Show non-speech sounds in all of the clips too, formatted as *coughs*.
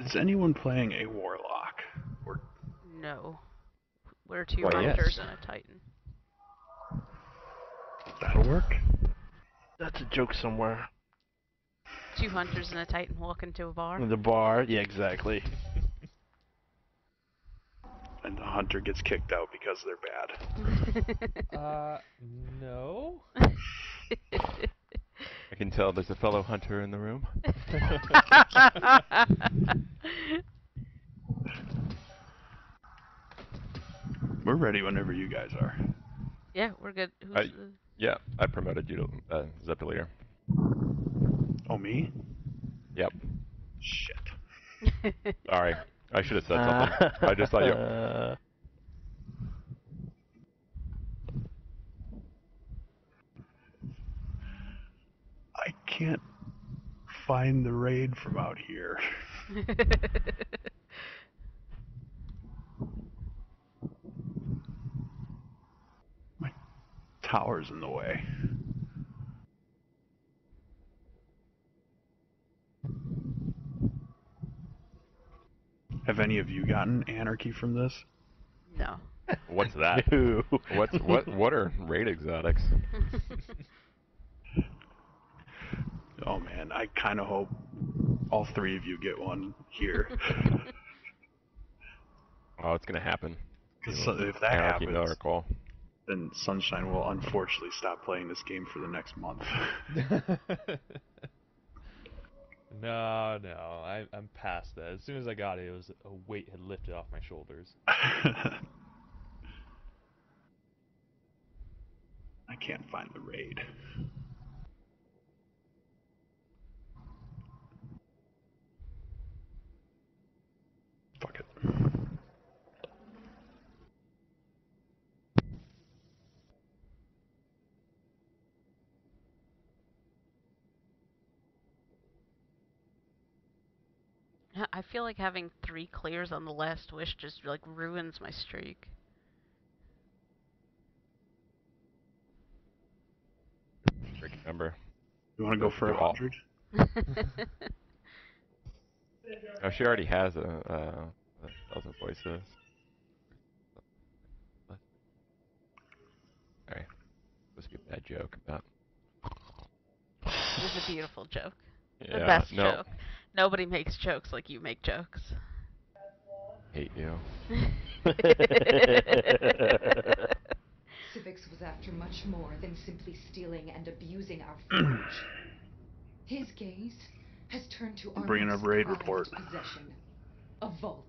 Is anyone playing a warlock? Or No. We're two Why, yes. hunters and a titan. that'll work? That's a joke somewhere. Two hunters and a titan walk into a bar. In the bar, yeah, exactly. *laughs* And the hunter gets kicked out because they're bad. *laughs* Uh, no. *laughs* I can tell there's a fellow hunter in the room. *laughs* We're ready whenever you guys are. yeah, we're good. Who's I- the... Yeah, I promoted you to uh, Zeppelier. Oh, me? Yep. Shit. *laughs* Sorry, I should have said something. *laughs* I just thought you. I can't find the raid from out here. *laughs* My tower's in the way. Have any of you gotten anarchy from this? no. What's that? *laughs* no. What's what? What are raid exotics? *laughs* Oh man, I kind of hope all three of you get one here. *laughs* Oh, it's gonna happen. 'Cause so- if that Anarchy happens, Miracle. then Sunshine will unfortunately stop playing this game for the next month. *laughs* *laughs* no, no. I, I'm past that. As soon as I got it, it was a weight had lifted off my shoulders. I can't find the raid. Fuck it. I feel like having three clears on the last wish just like ruins my streak. Tricky number. You want to go for a hundred? *laughs* *laughs* Oh, she already has a, uh, a thousand voices. Alright. Let's get that joke about. It was a beautiful joke. Yeah, the best no, joke. Nobody makes jokes like you make jokes. hate you. *laughs* Siviks was after much more than simply stealing and abusing our forge. *clears throat* His gaze has turned to our Bringing most up raid prized report. possession, a vault.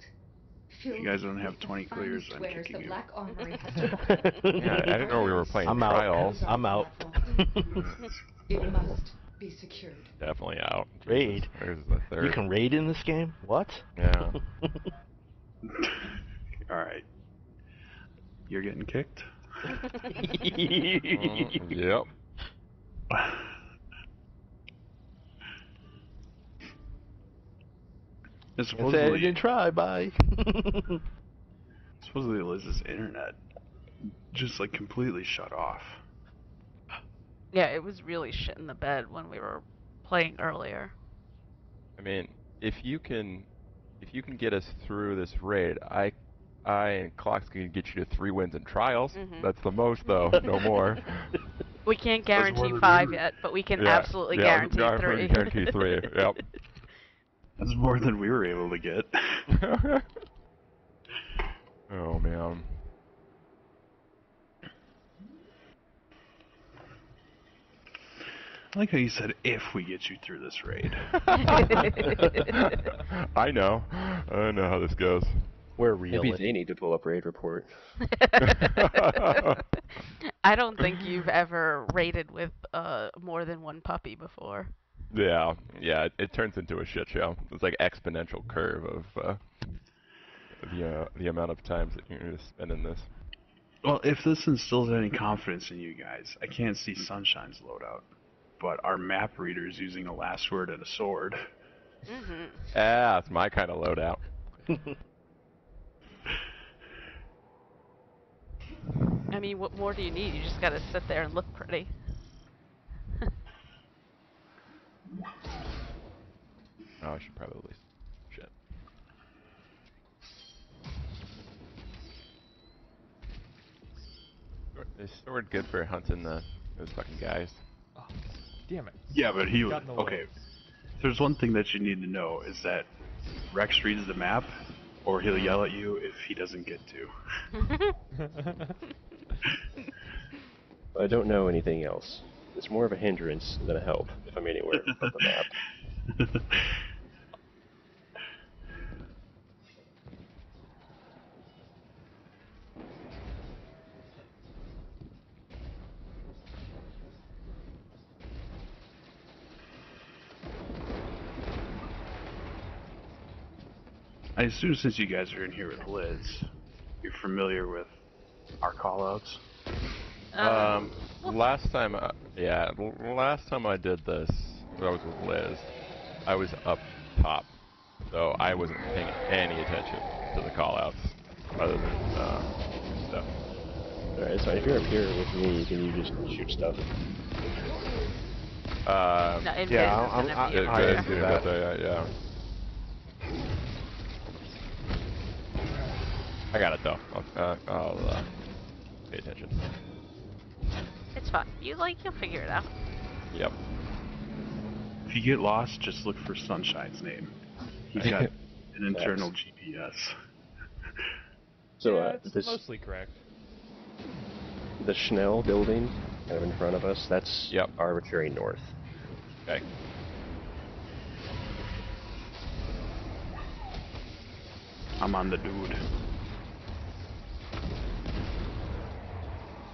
you guys don't have 20 clears, I'm wares kicking the you. Black Armory has *laughs* Yeah, I didn't know we were playing I'm out. I'm out. *laughs* It must be secured. Definitely out. Raid. There's the third. you can raid in this game? What? Yeah. *laughs* Alright. You're getting kicked? Mm, yep. And Say it supposedly, again, try, bye. *laughs* supposedly Liz's internet just like completely shut off. Yeah, it was really shit in the bed when we were playing earlier. I mean, if you can, if you can get us through this raid, I, I and Clocks can get you to three wins in trials. Mhm. That's the most, though. *laughs* No more. We can't guarantee five yet, but we can Yeah, absolutely yeah, guarantee guar- three. guarantee three, yep. *laughs* That's more than we were able to get. *laughs* oh man. I like how you said if we get you through this raid. *laughs* I know. I know how this goes. We're Maybe they need to pull up raid report. *laughs* I don't think you've ever raided with uh, more than one puppy before. Yeah, yeah. It, it turns into a shit show. It's like exponential curve of uh, the uh, the amount of times that you're gonna spend in this. well, if this instills any confidence in you guys, I can't see Sunshine's loadout. But our map reader is using a last word and a sword. hmm Ah, it's my kind of loadout. *laughs* I mean, what more do you need? You just gotta sit there and look pretty. Oh, I should probably... Shit. Is sword good for hunting the those fucking guys? Oh, damn it. Yeah, but he... Got okay. There's one thing that you need to know, is that Rex reads the map, or he'll yell at you if he doesn't get to. *laughs* I don't know anything else. It's more of a hindrance than a help if I'm anywhere but the map. *laughs* I assume since you guys are in here with Liz, you're familiar with our callouts. Um, Um, last time, I, yeah, last time I did this, I was with Liz. I was up top, so I wasn't paying any attention to the callouts, other than uh, stuff. Alright, so if you're up here with me, can you just shoot stuff? Uh, no, Invis yeah, is I'm- gonna I- be yeah, I over good, can there. do good, that. good, yeah, yeah. I got it though. I'll, uh, I'll uh, pay attention. It's fine. You like, you'll figure it out. Yep. If you get lost, just look for Sunshine's name. He's *laughs* got an internal GPS. *laughs* So yeah, uh, it's this mostly correct. the Schnell building kind of in front of us, that's Yep. arbitrary north. Okay. I'm on the dude.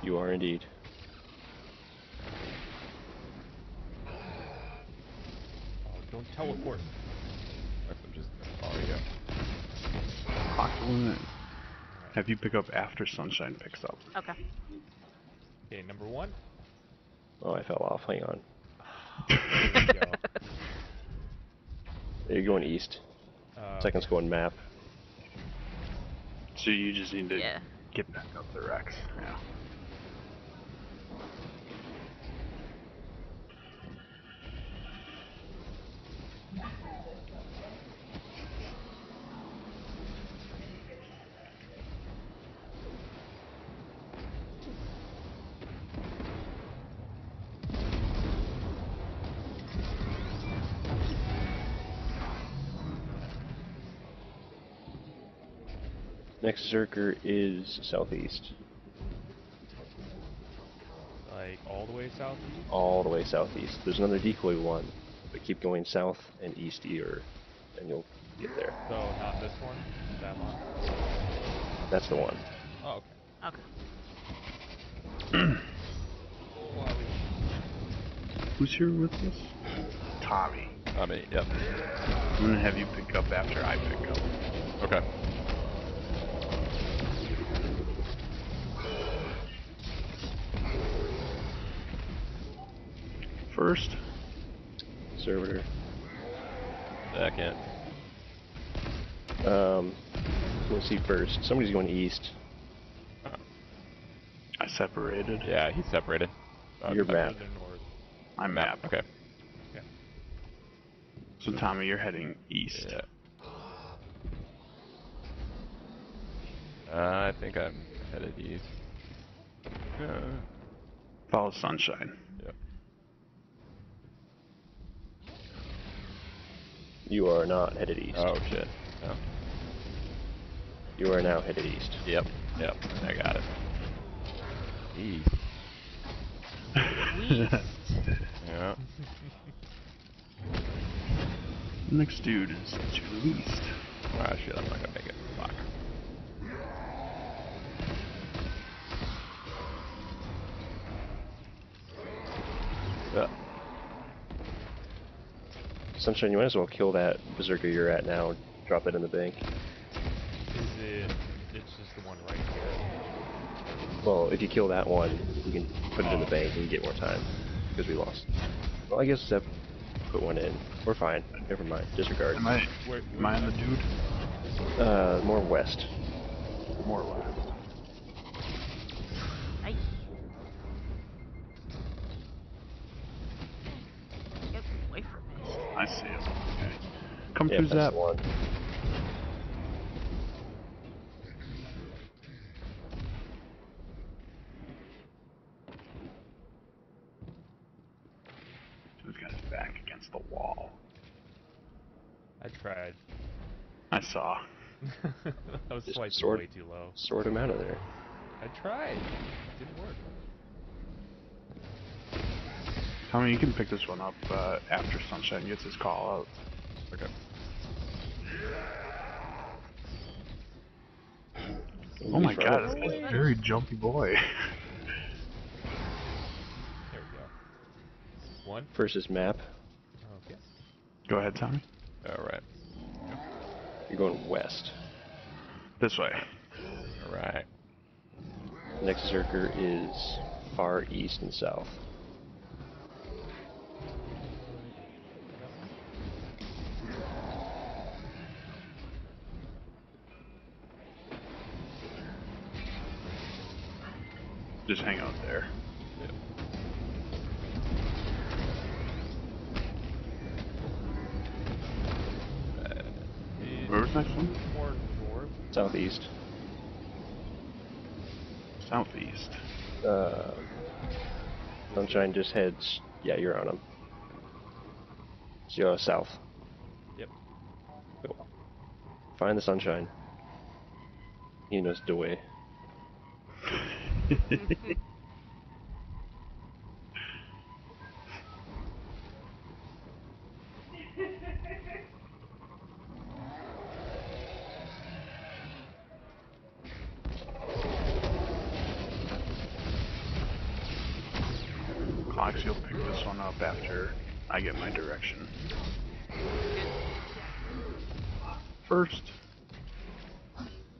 You are indeed. Oh, don't teleport. I'm just. Oh yeah. Clock limit. Have you pick up after Sunshine picks up. Okay. Okay, number one. Oh, I fell off. Hang on. There we go. You're going east. Uh, Second's going map. So you just need to Yeah. get back up the Rex. Yeah. Next Zerker is southeast. Like all the way southeast. All the way southeast. There's another decoy one, but keep going south and east ear, and you'll get there. So not this one. That one. That's the one. Oh, okay. Okay. *clears throat* Who's here with us? Tommy. I mean, yep. I'm gonna have you pick up after I pick up. Okay. First, Servitor. Second. Um, let's see first. Somebody's going east. I separated. Yeah, he's separated. Uh, Your okay. map. North. I'm map. Okay. So Tommy, you're heading east. Yeah. Uh, I think I'm headed east. Uh, Follow Sunshine. yep. You are not headed east. Oh shit. Oh. You are now headed east. Yep. Yep. I got it. East. East. *laughs* Yeah. Next dude is to the east. Ah shit. I'm not gonna make it. Fuck. Yeah. Sunshine, you might as well kill that berserker you're at now. Drop it in the bank. Is it? It's just the one right here. Well, if you kill that one, you can put it in the bank and get more time because we lost. Well, I guess Zep put one in. We're fine. Never mind. Disregard. Am I? Where, Am I on the dude? Uh, more west. More left. Come yeah, through Zap. One. This guy's back against the wall. I tried. I saw. *laughs* I was swiping way too low. Sort him out of there. I tried. It didn't work. Tommy, you can pick this one up uh, after Sunshine gets his call out. Oh my god, this guy's a very jumpy boy. *laughs* There we go. One. Versus map. Okay. Go ahead, Tommy. Alright. You're going west. This way. Alright. Next zerker is far east and south. Just hang out there. And Where's next one? More north. Southeast. Southeast. Uh, Sunshine just heads. Yeah, you're on him. So, south. Yep. Cool. Find the sunshine. He knows the way. *laughs* Clocks, you'll pick this one up after I get my direction. First,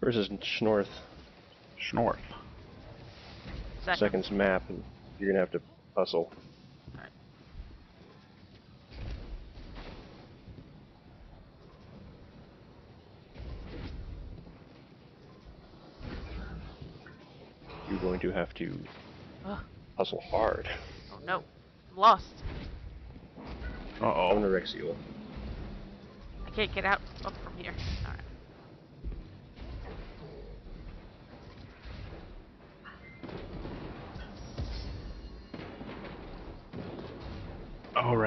Versus north. Schnorth. Second. Second's map, and you're gonna have to hustle. Alright. You're going to have to Ugh. hustle hard. Oh no. Lost. Uh I'm gonna oh. Rex. I can't get out up from here. Alright.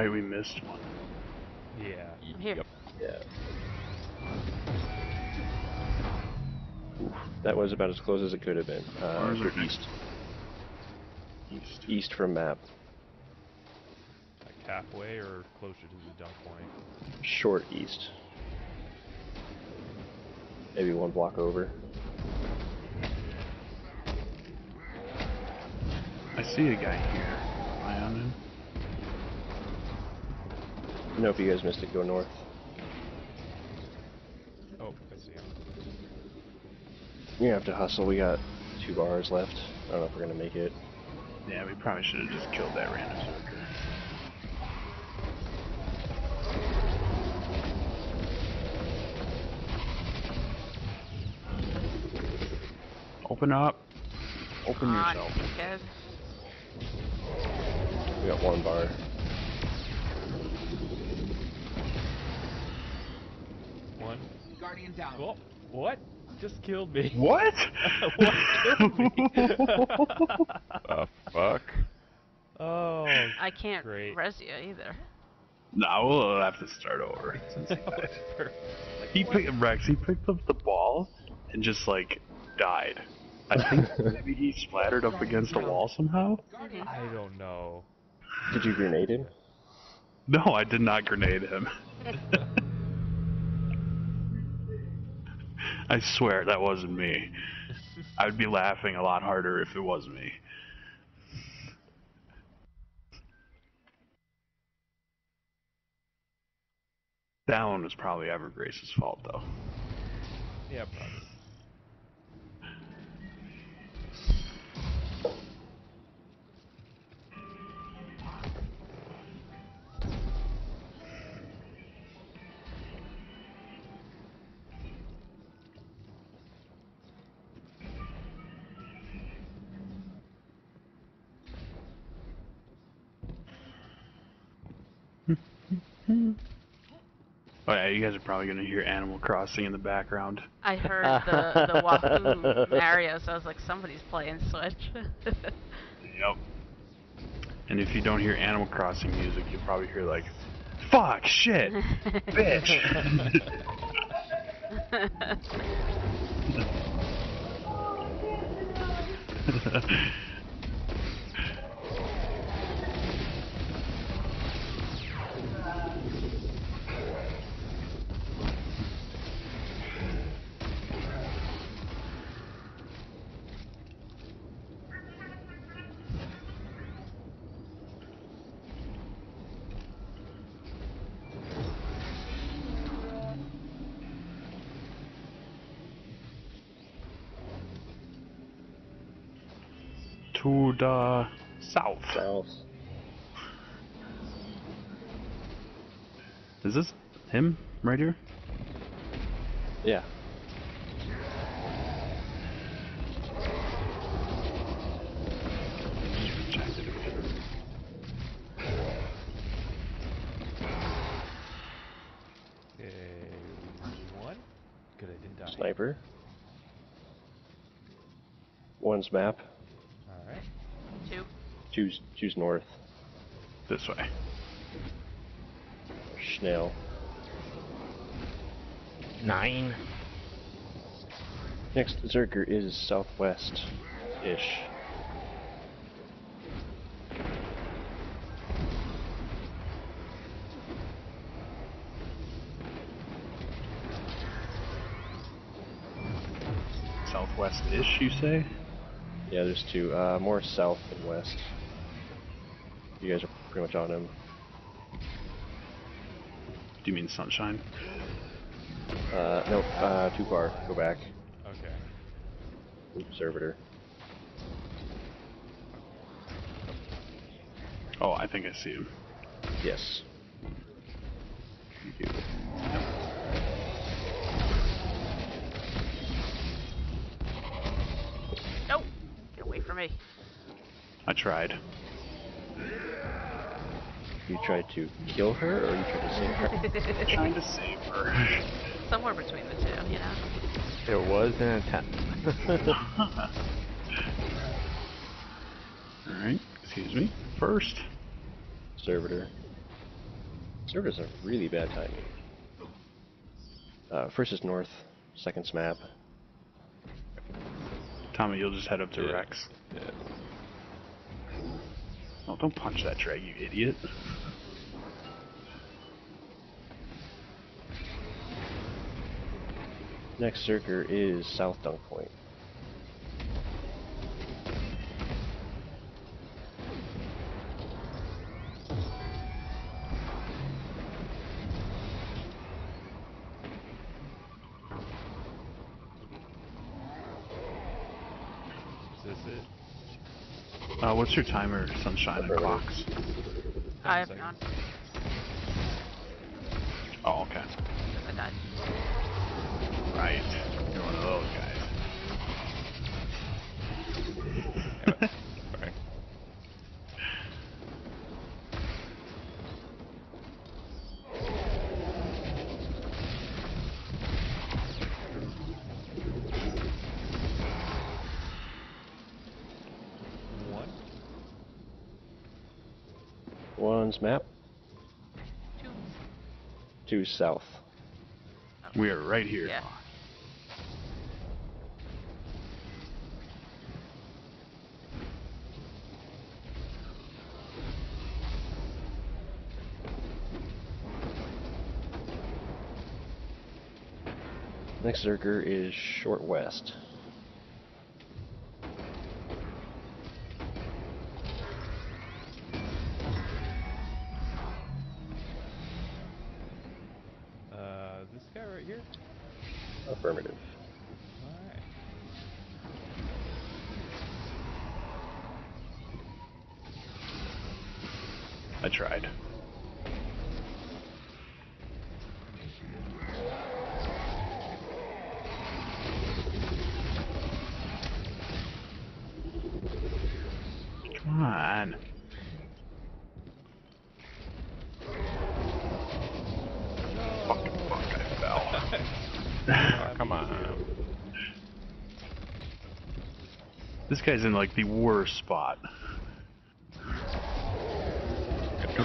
Right, we missed one. Yeah. I'm here. Yeah. Oof, that was about as close as it could have been. Uh, Where's our east. next? East. East from map. Like halfway or closer to the dunk point. Short east. Maybe one block over. I see a guy here. Am I on him? Nope, you guys missed it. Go north. Oh, I see him. You're have to hustle. We got two bars left. I don't know if we're gonna make it. Yeah, we probably should have just killed that random zerker. Open up. Open Come on, yourself. dickhead. We got one bar. One. Guardian down. Oh, what? Just killed me. *laughs* What? *laughs* what killed me? *laughs* The fuck? oh. I can't Great. res you either. no, we'll have to start over. Since he that was died. perfect. Like, He picked Rex. He picked up the ball and just like died. I think maybe he splattered up against a wall somehow. Mm-hmm. I don't know. Did you grenade him? No, I did not grenade him. I swear that wasn't me. I'd be laughing a lot harder if it was me. That one was probably Evergrace's fault, though. Yeah, probably. Yeah, you guys are probably gonna hear Animal Crossing in the background. I heard *laughs* the the Wahoo Mario, so I was like, somebody's playing Switch. *laughs* Yep. And if you don't hear Animal Crossing music, you'll probably hear like Fuck, shit, bitch. *laughs* to the south. South. Is this him right here? Yeah. Okay, one. Good, I didn't die. Sniper. One's map. Alright. Two. Choose choose north. This way. Schnell. Nine. Next Zerker is southwest ish. Southwest-ish, you say? Yeah, there's two. Uh, more south than west. You guys are pretty much on him. Do you mean sunshine? Uh, no, uh, too far. Go back. Okay. Servitor. Oh, I think I see him. Yes. Thank you. No! Get away from me. I tried. You tried to kill her, or you tried to save her? *laughs* Trying to save her. Somewhere between the two, you know? It was an attempt. *laughs* Alright, excuse me. First. Servitor. Servitors have really bad timing. Uh, first is north, second's map. Tommy, you'll just head up to Yeah. Rex. Yeah. Oh, don't punch that drag, you idiot. Next Zerker is south Dunk Point. Is this it? Uh, what's your timer, sunshine and clocks? I have seconds. Oh, okay. I died. Right. You're one of those guys. Sorry. *laughs* One. One's map, Two. two south. we are right here. Yeah. Next Zerker is short west. Uh, this guy right here? Affirmative. Alright. I tried. Come on. Fucking fuck, I fell. Oh, come on. This guy's in like the worst spot.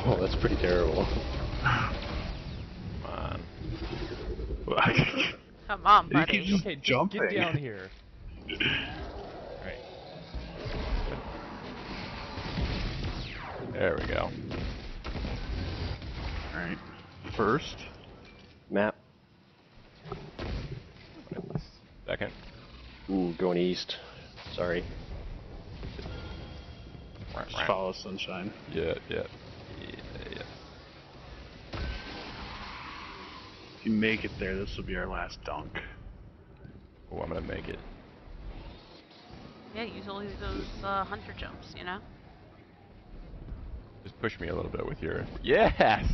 Oh, that's pretty terrible. Come on. Come on, You buddy. can just- Okay, just Jumping. get down here. Alright. There we go. Alright. First. Map. Second. Ooh, going east. Sorry. Just follow sunshine. Yeah, yeah. Yeah, yeah. If you make it there, this will be our last dunk. Oh, I'm gonna make it. Yeah, use all those uh, hunter jumps, you know? Just push me a little bit with your. *laughs* Yes.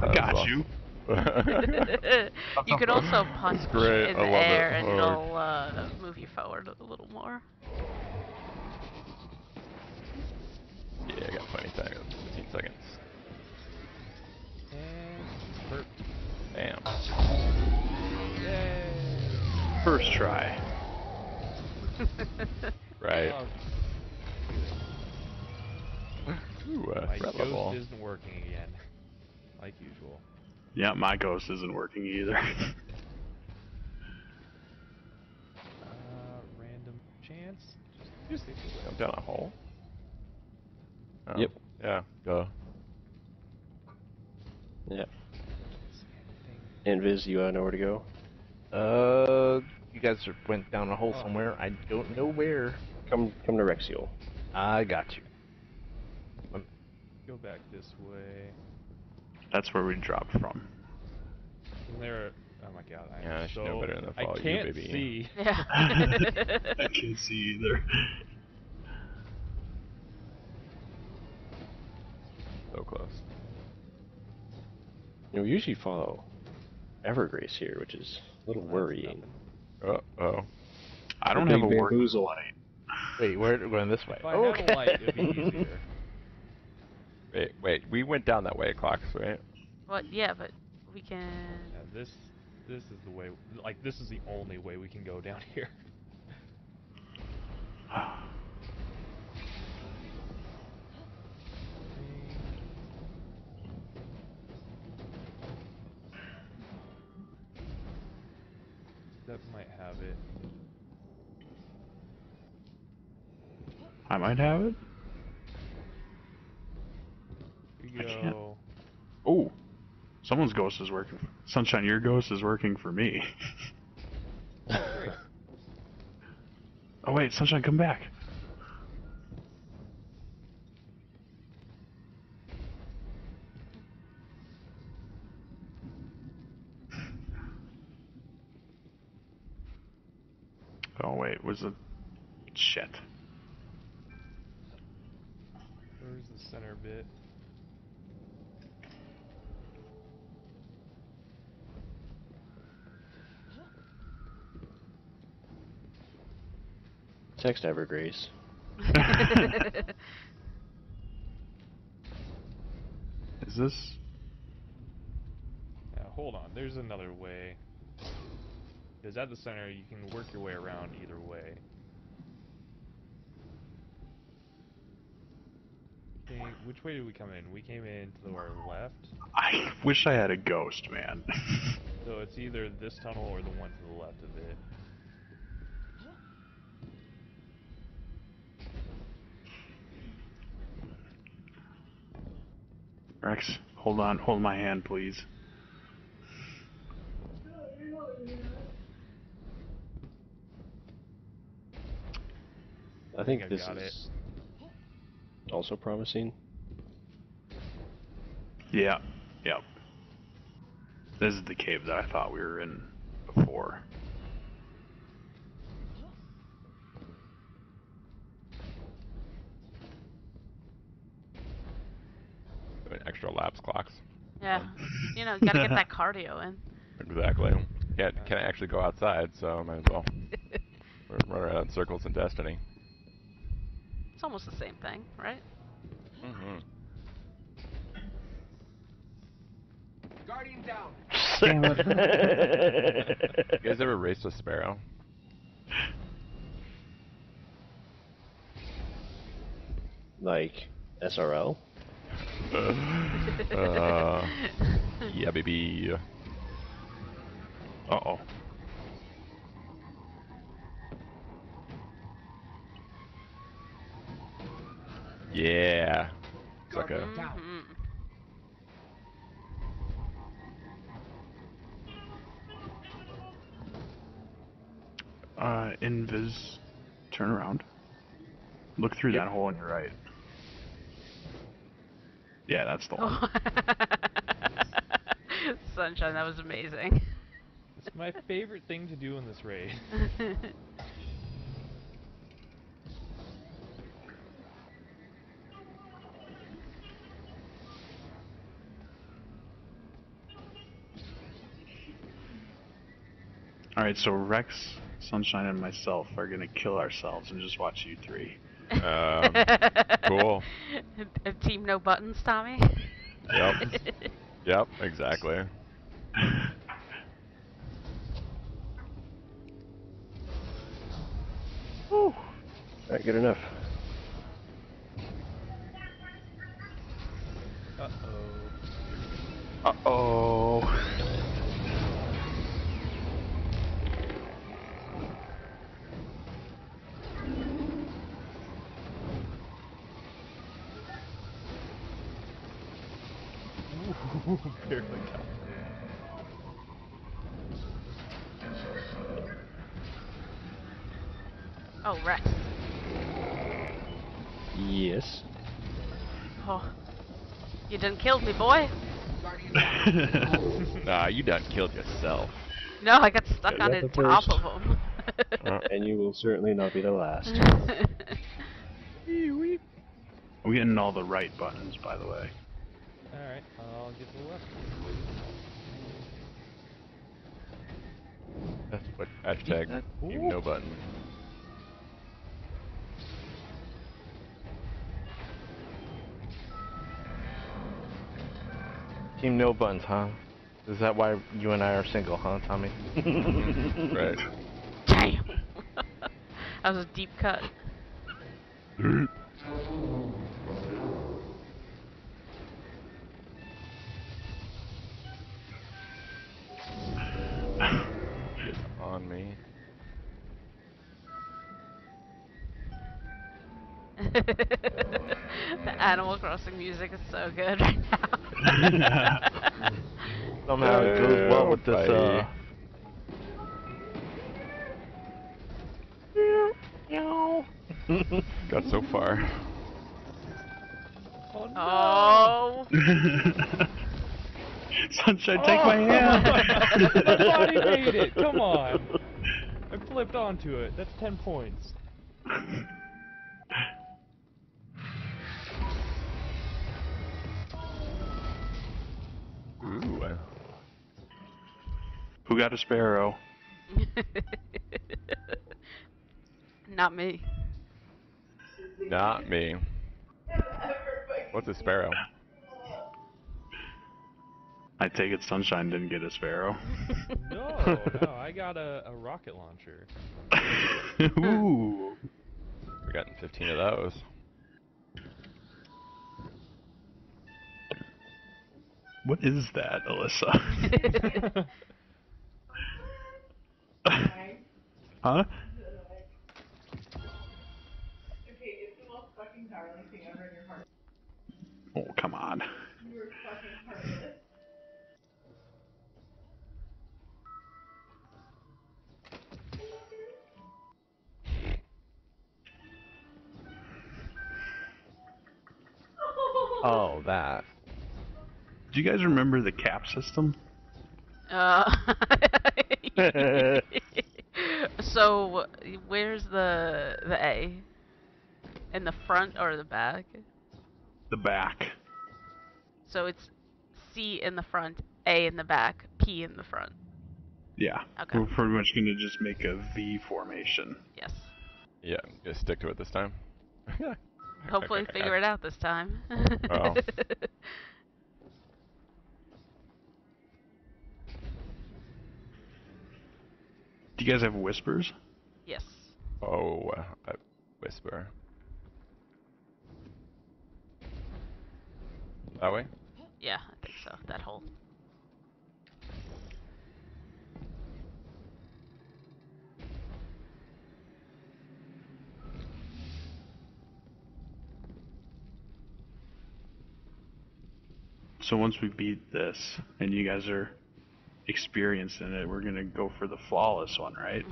I got was you. *laughs* *laughs* you could also punch in the love it. air and Hard. it'll uh, move you forward a little more. yeah, I got plenty of time. 15 seconds. And burp. Bam. Yay! First try. *laughs* Right. Oh, Ooh, uh, my ghost level. isn't working again. Like usual. Yeah, my ghost isn't working either. *laughs* Uh, *laughs* random chance. Just, just Jump down a hole. Oh, Yep. Yeah. Go. Yeah. anything. Invis, you uh, know where to go? Uh, you guys are- went down a hole oh. somewhere. I don't know where. Come, come to Rexiel. I got you. Go back this way. That's where we dropped from. And there. Oh my god. I Yeah, I should so, know better than to I follow you, can't baby. see. *laughs* Yeah. *laughs* I can't see either. So close. You know, we usually follow Evergrace here, which is a little That's worrying. Nothing. Uh oh. I don't have a working bamboozle. light. Wait, we're going this way. If I had a light, it'd be Okay. *laughs* easier. Wait, wait. We went down that way, clocks, right? what? Yeah, but we can. Yeah, this, this is the way. Like this is the only way we can go down here. *sighs* *sighs* *sighs* That might have it. I might have it. Here I can't- go. Oh, someone's ghost is working. Sunshine, your ghost is working for me. *laughs* Oh wait, Sunshine, come back. Oh wait, was it shit? Where's the center bit? Text Evergrace. *laughs* Is this? Yeah, hold on. There's another way. Because at the center, you can work your way around either way. Think, which way did we come in? We came in to our left. I wish I had a ghost, man. *laughs* So it's either this tunnel or the one to the left of it. Rex, hold on, hold my hand, please. I think I this got it. is also promising. Yeah, yep. This is the cave that I thought we were in before. Extra laps, clocks. yeah. Um, *laughs* you know, you gotta get that *laughs* cardio in. Exactly. Can't can't actually go outside, so might as well *laughs* run around in circles in Destiny. It's almost the same thing, right? Mm-hmm. Damn You guys ever raced a sparrow? like SRL. uh, yeah, baby. Uh oh. Yeah. It's like a Mhm. Uh, invis. Turn around. Look through Yep. that hole on your right. Yeah, that's the one. *laughs* Sunshine, that was amazing. It's my favorite thing to do in this raid. *laughs* All right, so Rex, Sunshine, and myself are gonna kill ourselves and just watch you three. Um, *laughs* cool. A team no buttons, Tommy. Yep. *laughs* Yep, exactly. Not good enough. Uh-oh. Uh oh. Uh oh. Barely got oh, Rex. Yes. Oh, you done killed me, boy. *laughs* Nah, you done killed yourself. No, I got stuck Yeah, on the the top first. of him. *laughs* Uh, and you will certainly not be the last. *laughs* We're getting all the right buttons, by the way. Alright, I'll get the left. That's what hashtag team no button. Team no Buns, huh? Is that why you and I are single, huh, Tommy? *laughs* Right. Damn. *laughs* that was a deep cut. *coughs* On me. *laughs* the Animal Crossing music is so good right now. *laughs* Somehow it goes well with this, uh... *laughs* Got so far. Oh no! oh. *laughs* Sunshine, take my hand. My body made it! Come on! I flipped onto it. That's 10 points. Got a sparrow? *laughs* Not me. Not me. What's a sparrow? I take it Sunshine didn't get a sparrow. *laughs* No, no, I got a, a rocket launcher. *laughs* Ooh. We gotten 15 of those. What is that, Alyssa? huh? Okay, it's the most fucking darling thing ever in your heart. Oh, come on. You were fucking heartless. Oh, that. Do you guys remember the cap system? Uh, *laughs* *laughs* *laughs* so where's the the A? In the front or the back? The back. So it's C in the front, A in the back, P in the front. Yeah. Okay. We're pretty much gonna just make a V formation. Yes. Yeah, gonna stick to it this time. *laughs* Hopefully figure it out this time. Oh. *laughs* Do you guys have whispers? yes. Oh, uh, I whisper. That way? Yeah, I think so. That hole. So once we beat this and you guys are experienced in it, we're gonna go for the flawless one, right?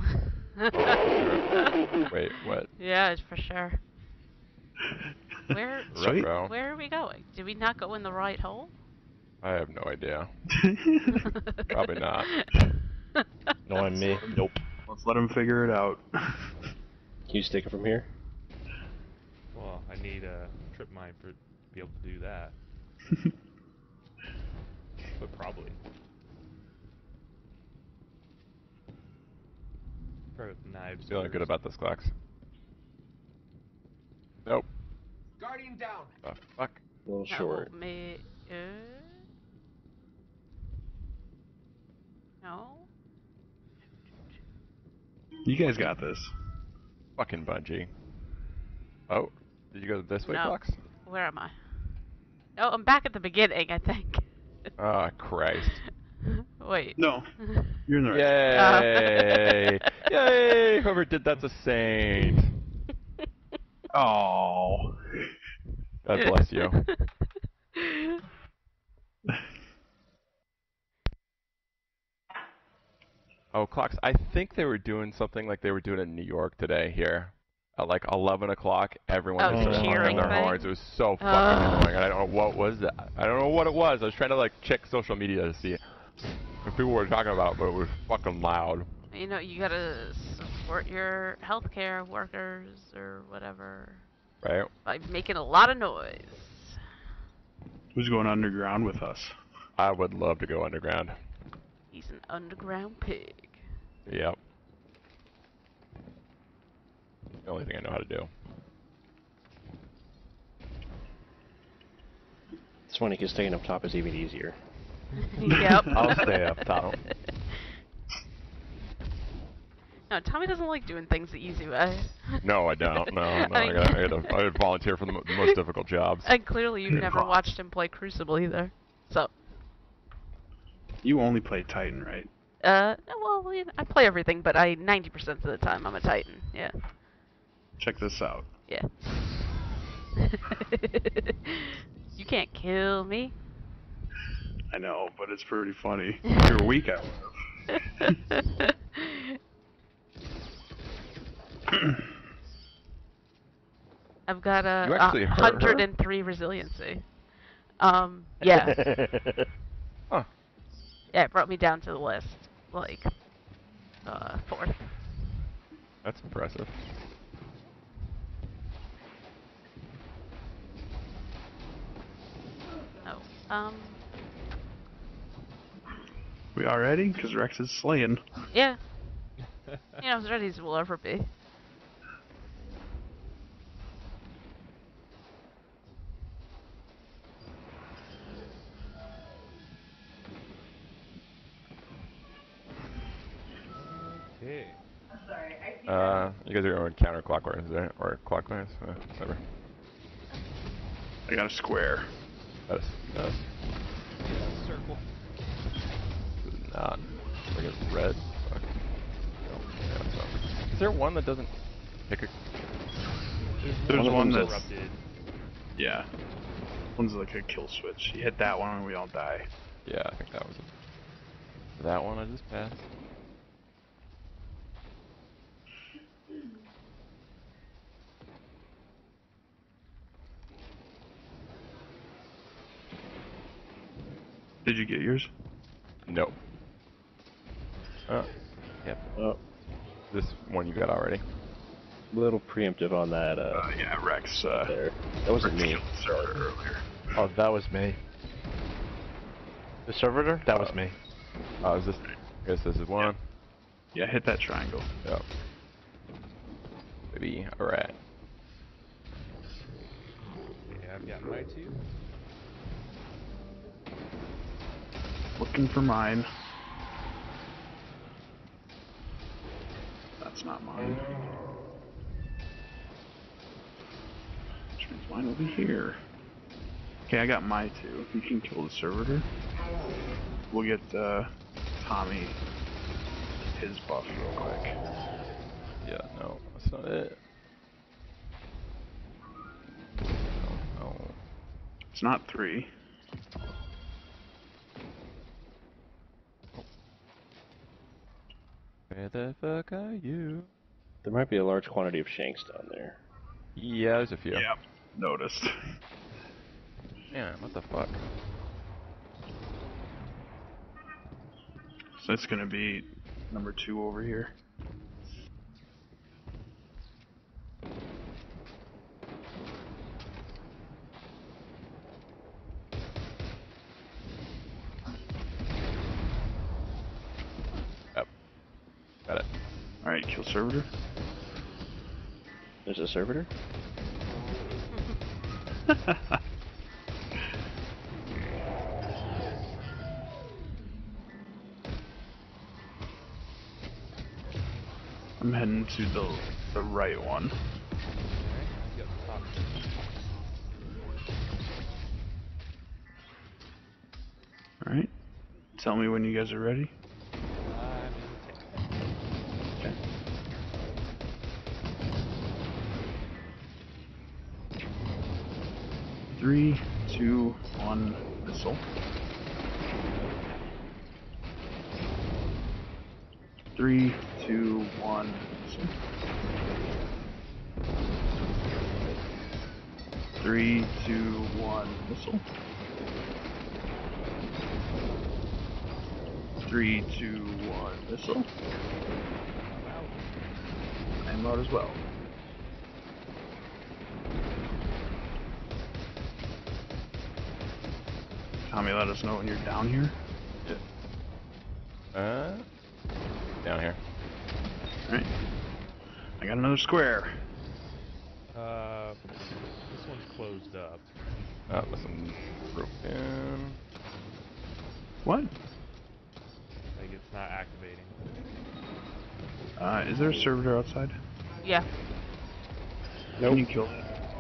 *laughs* Wait, what? Yeah, for sure. *laughs* Where Sweet. Retro? where are we going? Did we not go in the right hole? I have no idea. *laughs* Probably not. Knowing me, nope. Let's let him figure it out. Can you stick it from here? Well, I need a trip mine for to be able to do that. but probably. Probably with knives. Feeling good about this, Clocks. Nope. Guardian down. The fuck? A little No, short. may- uh, no. you guys got this. Fucking Bungie. Oh, did you go this way, No. Clocks? Where am I? Oh, I'm back at the beginning, I think. *laughs* Ah, Christ. *laughs* Wait. No, *laughs* you're in the right. Yay! Yay! Whoever did that's a saint. *laughs* Oh. God *laughs* bless you. Oh, clocks. I think they were doing something like they were doing in New York today here. At like 11 o'clock, everyone Oh, just honking cheering their thing? horns. It was so fucking Ugh. annoying. I don't know what was that. I don't know what it was. I was trying to like check social media to see what people were talking about, but it was fucking loud. You know, you gotta support your healthcare workers or whatever Right? by making a lot of noise. Who's going underground with us? I would love to go underground. He's an underground pig. Yep. The only thing I know how to do. It's funny because staying up top is even easier. *laughs* yep. I'll stay up top. *laughs* No, Tommy doesn't like doing things the easy way. *laughs* No, I don't. No, *laughs* no. I I, gotta, I, gotta, I gotta volunteer for the mo- most difficult jobs. And clearly you've never watched him play Crucible either. So, You only play Titan, right? uh, well, you know, I play everything, but I 90% of the time I'm a Titan. Yeah. Check this out. Yeah. *laughs* you can't kill me. I know, but it's pretty funny. You're weak, I would've. *clears throat* I've got a, a 103 resiliency. Um, yeah. *laughs* Huh. yeah, it brought me down to the list, like, uh, fourth. That's impressive. Oh, um, We are ready? Because Rex is slaying. yeah. *laughs* You know, as ready as we'll ever be. Uh, you guys are going counterclockwise, right? Or clockwise? Uh, whatever. I got a square. That's, that's Circle. not. Like it's red. Fuck. No, yeah, that's not. Is there one that doesn't pick a. There's One of one that's Corrupted. yeah. One's like a kill switch. You hit that one and we all die. Yeah, I think that was it. That one I just passed. Did you get yours? No. Uh, yep. Oh, This one you got already. a little preemptive on that. Uh, Uh, yeah, Rex. Uh, there. That wasn't me. killed the server earlier. Oh, that was me. The servitor? That was me. Oh, is this? I guess this is one. Yeah, hit that triangle. Yep. Maybe a rat. Yeah, I've got my two. Looking for mine. That's not mine. Which means mine will be here. Okay, I got my two. If You can kill the servitor. We'll get uh, Tommy his buff real quick. Yeah, no, that's not it. No, no. It's not three. Where the fuck are you? There might be a large quantity of shanks down there. Yeah, there's a few. Yep. Noticed. Yeah, what the fuck? So it's gonna be number two over here. Got it. Alright, kill servitor. There's a servitor? *laughs* I'm heading to the the right one. Alright, I got the top. Alright. Tell me when you guys are ready. I'm in the tank. Three, two, one, missile. Three, two, one, missile. Three, two, one, missile. Three, two, one, missile. I'm out as well. Tommy, let us know when you're down here. Yeah. Uh, down here. Alright. I got another square. Uh, this one's closed up. Oh, listen, broken. What? Like it's not activating. Uh, is there a servitor outside? Yeah. Can you kill that?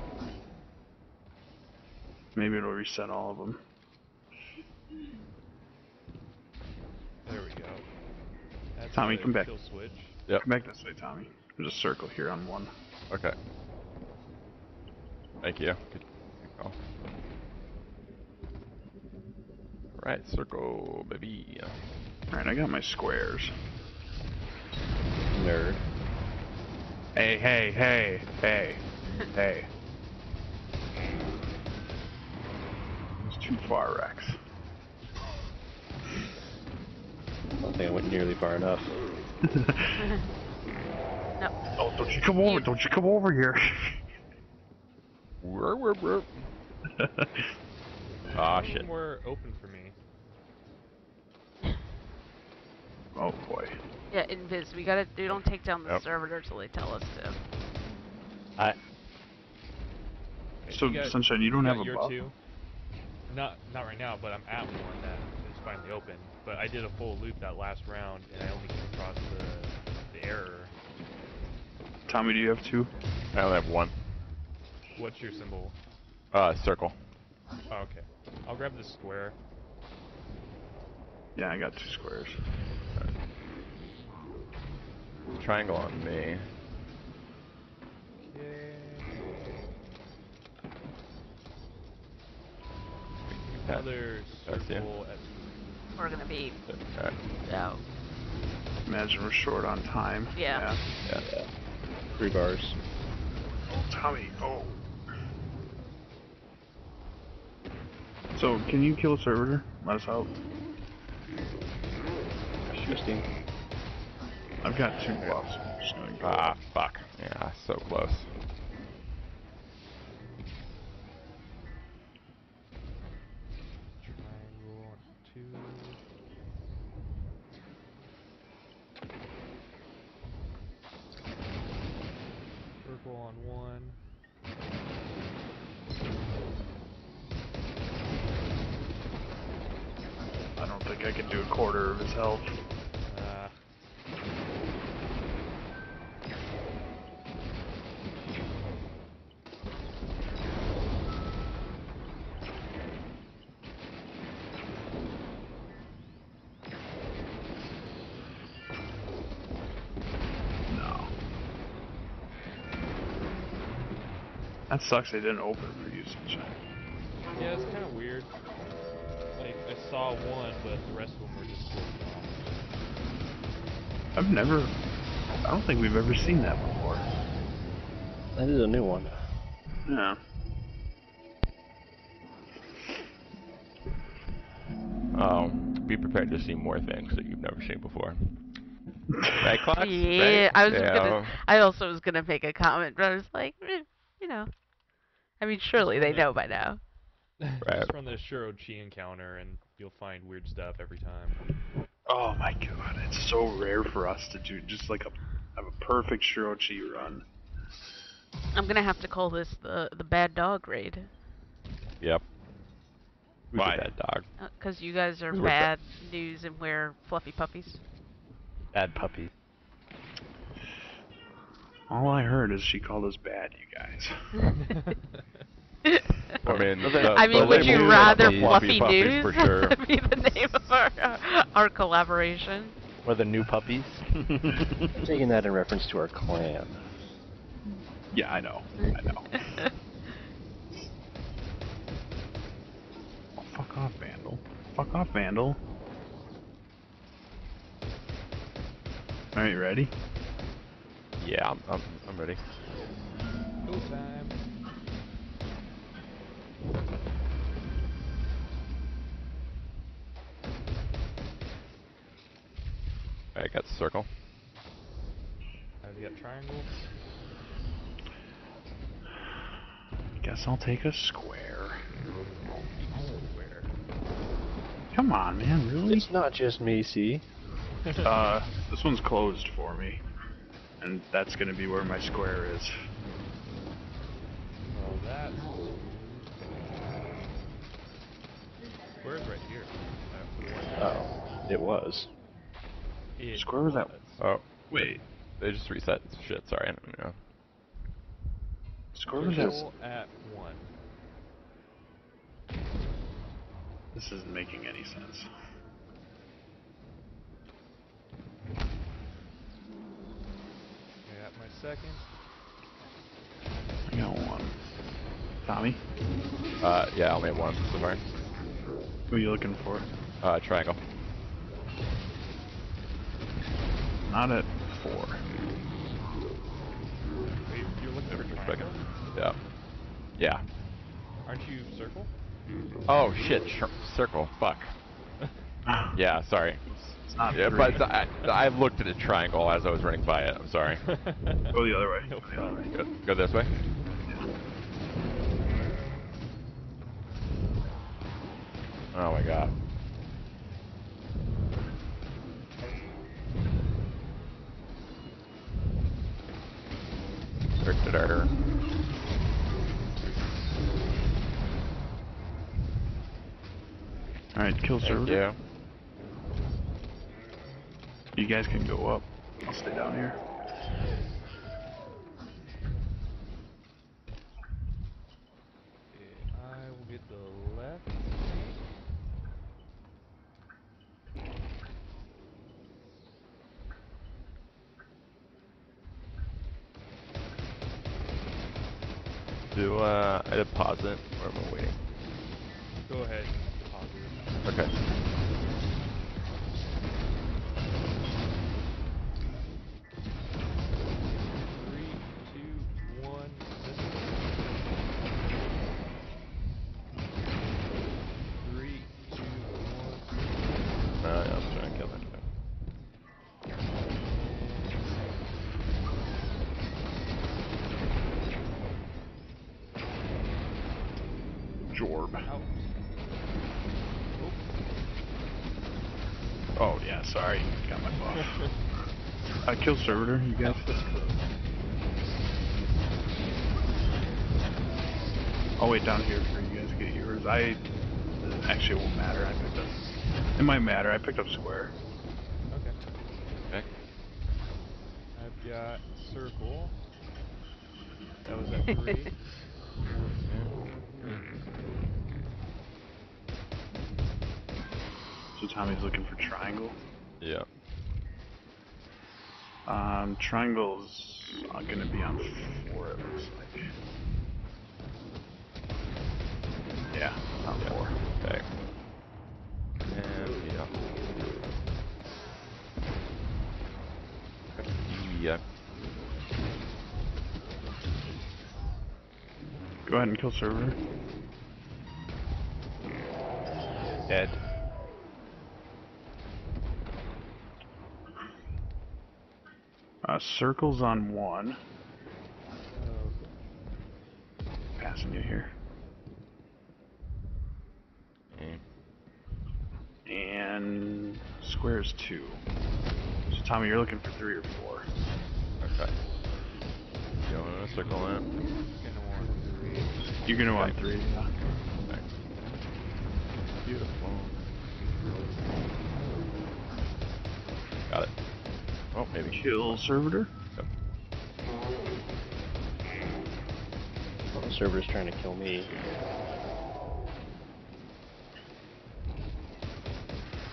Maybe it'll reset all of them. There we go. That's Tommy, come back. Switch. Yep. Come back this way, Tommy. There's a circle here on one. Okay. Thank you. Good, good call. Right, circle, baby. Alright, I got my squares. Nerd. Hey, hey, hey, hey, *laughs* hey. It's too far, Rex. I don't think I went nearly far enough. *laughs* No. Oh, don't you come over! Don't you come over here! *laughs* Ah, shit. More open for me. oh boy. Yeah, invis. We gotta. We don't take down the Yep. servitor till they tell us to. I So, You got- Sunshine, you don't got have a your buff? two? Not not right now, but I'm at one that is finally open. But I did a full loop that last round, and I only came across the the error. Tommy, do you have two? I only have one. What's your symbol? Uh, circle. Oh, okay. I'll grab the square. Yeah, I got two squares. Triangle on me. Okay. Another circle at We're gonna be Okay. out. Imagine we're short on time. Yeah. Yeah. yeah. three bars. Oh, Tommy. Oh. So, can you kill a servitor? Let us out. Interesting. I've got two buffs. I'm just gonna go. Ah, fuck. Yeah, so close. On one. I don't think I can do a quarter of his health. That sucks they didn't open for you, Sunshine. Yeah, it's kind of weird. Like, I saw one, but the rest of them were just closed off. I've never... I don't think we've ever seen that before. That is a new one. Yeah. Oh, be prepared to see more things that you've never seen before. Right, Clocks? *laughs* Yeah, Right? I was yeah. gonna. I also was gonna make a comment, but I was like, eh, you know. I mean, surely they know by now. *laughs* Right. Just run the Shuro Chi encounter, and you'll find weird stuff every time. Oh my god, it's so rare for us to do just like a have a perfect Shuro Chi run. I'm gonna have to call this the the bad dog raid, Yep. Who's Why? bad dog? Uh, because you guys are We're bad news and we're fluffy puppies. Bad puppy. All I heard is she called us bad, you guys. *laughs* I mean, the, I mean, would you rather of fluffy puppies news for sure? *laughs* be the name of our our collaboration? Or the new puppies. *laughs* Taking that in reference to our clan. yeah, I know. I know. Oh, fuck off, Vandal. Fuck off, Vandal. Alright, you ready? Yeah, I'm, I'm, I'm ready. Go time. I got the circle. Have you got triangle? Guess I'll take a square. Where? Come on, man, really? It's not just me, see? *laughs* Uh, this one's closed for me. And that's gonna be where my square is. Well, that. Where's right here? Oh, it was. It Square was that- Oh, Wait, they just reset shit. Sorry, I don't know. square was that? At one. This isn't making any sense. I got my second. I got one. Tommy, Uh, yeah, I only have one so far. who are you looking for? Uh, triangle. Not at four. Wait, you're looking for Never took triangle? Yeah. Yeah. Aren't you circle? Oh shit, circle. Fuck. *laughs* Yeah, sorry. It's not Yeah, three. but I, I looked at a triangle as I was running by it. I'm sorry. *laughs* Go the other way. Go the other way. Go, go this way. Oh my god. Circular. Alright, kill server. you. You guys can go up. I'll stay down here. Kill servitor, you guys. I'll wait down here for you guys to get yours. I actually it won't matter. I picked up. It might matter. I picked up square. Okay. Okay. I've got circle. That was at three. *laughs* So Tommy's looking for triangle. Yeah. Triangle's uh, gonna be on four. It looks like. Yeah, on Yeah. four. Okay. And yeah. Yeah. Go ahead and kill server. Dead. Uh, circles on one. Passing you here. And squares two. So Tommy, you're looking for three or four. Okay. Going in a circle in. Gonna want three. You're gonna want three. Yeah. Beautiful. Maybe. Kill servitor. Well, oh, the server's trying to kill me.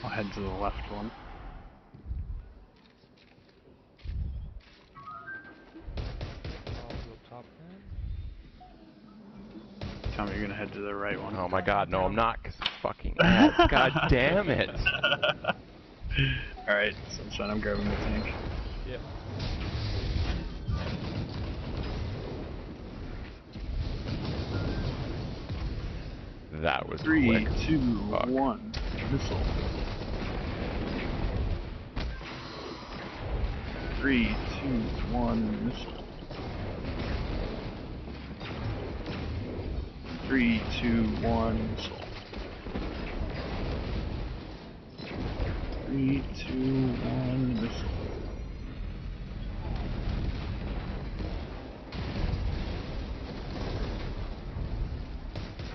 I'll head to the left one. I'll go top then. Tommy, you're gonna head to the right one. Oh my god, no, I'm not, because fucking *laughs* ads. God damn it. *laughs* Alright, Sunshine, I'm grabbing the tank. That was Three, two, one. Missile. Three, two, one. Missile. Three, two, one. Missile. Three, two, one. Missile.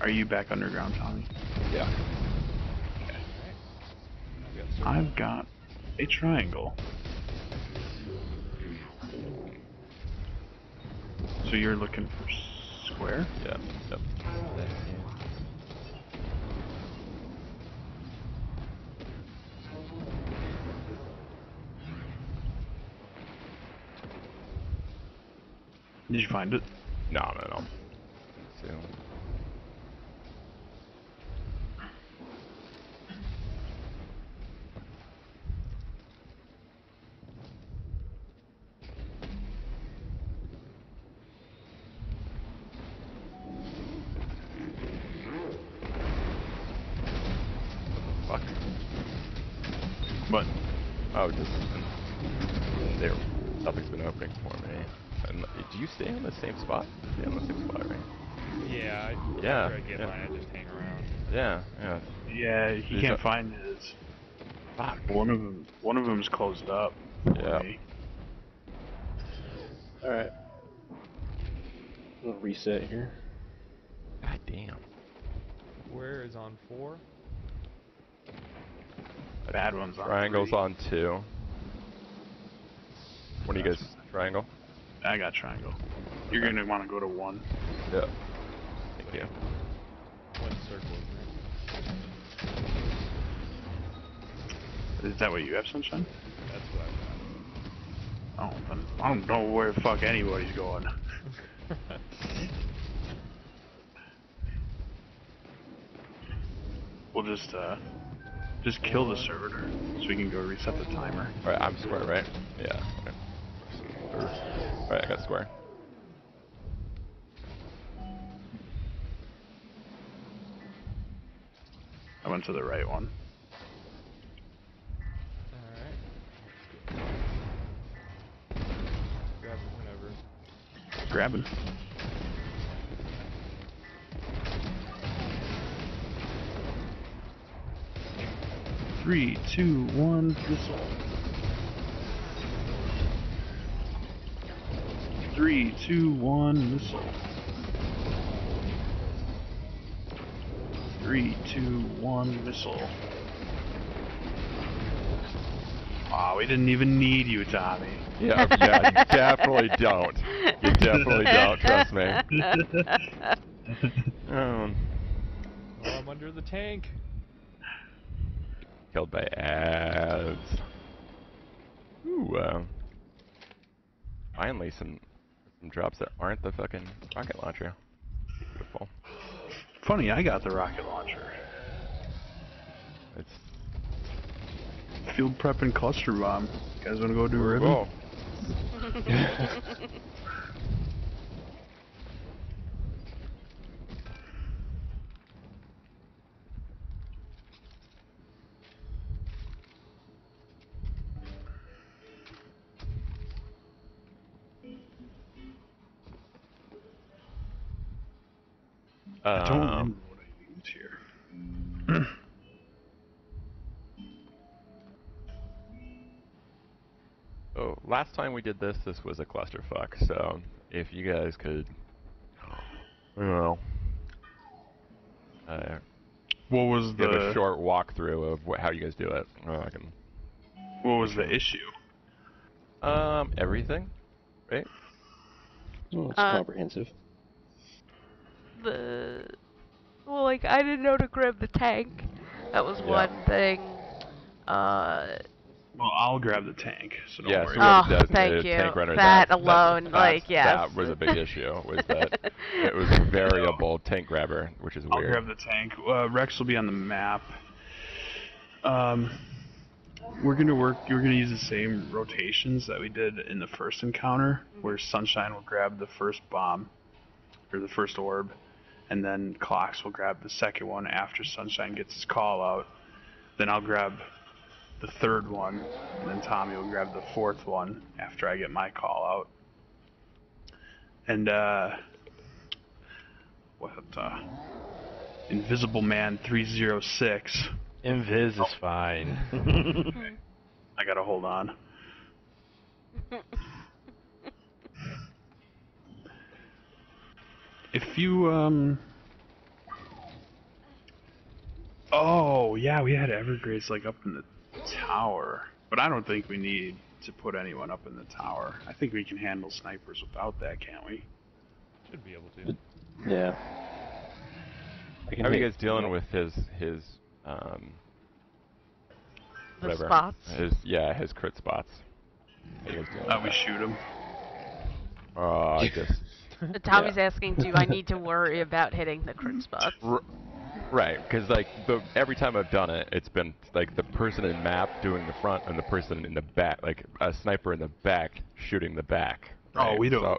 Are you back underground, Tommy? Yeah. I've got. I've got a triangle. So you're looking for square? Yeah. Yep. Did you find it? Oh, just there. Nothing's been opening for me. And do you stay on the same spot? Stay on the same spot, right? Yeah. I, Yeah, After I get yeah. mine, I just hang around. Yeah, yeah. Yeah, he Is can't that- find his. Fuck. One of them. One of them's closed up. Yeah. Okay. Alright. We'll reset here. God damn. Where is on four? Bad ones on. Triangle's three. on two. What do you guys triangle? I got triangle. You're gonna want to go to one. Yeah. Thank you. One circle, isn't it? Is that what you have, Sunshine? That's what I've Oh, then I don't know where the fuck anybody's going. *laughs* We'll just uh, just kill the servitor so we can go reset the timer. Alright, I'm square, right? Yeah. Okay. Alright, I got square. I went to the right one. Alright. Grab it whenever. Grabbing. Three, two, one, missile. Three, two, one, missile. Three, two, one, missile. Wow, we didn't even need you, Tommy. Yeah, yeah, you definitely don't. You definitely don't, trust me. *laughs* Um, Oh, I'm under the tank. Killed by ads. Ooh, uh, finally some some drops that aren't the fucking rocket launcher. Beautiful. funny, I got the rocket launcher. It's Field prep and cluster bomb. You guys wanna go do a ribbon? *laughs* *laughs* we did this, this was a clusterfuck. So if you guys could, you know, uh, What was give the a short walkthrough of wh- how you guys do it, uh, I can. what was the issue? Um, everything, right? Well, it's Uh, comprehensive. the well, like I didn't know to grab the tank. That was Yeah. one thing. Uh, Well, I'll grab the tank, so don't yeah, worry. so we Oh, designated thank you. Tank runner. That that, alone, that, like, yes. That was a big issue. Was that *laughs* it was a variable tank grabber, which is weird. I'll grab the tank. Uh, Rex will be on the map. Um, we're gonna work. We're gonna use the same rotations that we did in the first encounter, where Sunshine will grab the first bomb, or the first orb, and then Clocks will grab the second one after Sunshine gets his call out. Then I'll grab the third one, and then Tommy will grab the fourth one after I get my call out. And uh, what? Uh, Invisible Man 306. Invis is fine. *laughs* I gotta hold on. *laughs* If you, um. Oh, yeah, we had Evergrades like up in the tower. But I don't think we need to put anyone up in the tower. I think we can handle snipers without that, can't we? Should be able to. Yeah. How are you guys dealing with his his um the whatever spots. his yeah his crit spots? How you guys dealing Uh, with we that? shoot him. Oh, I *laughs* just Tommy's asking, do I need to worry about hitting the crit spots? R- right, because like the every time I've done it, it's been like the person in map doing the front and the person in the back, like a sniper in the back shooting the back. Oh, we don't. So-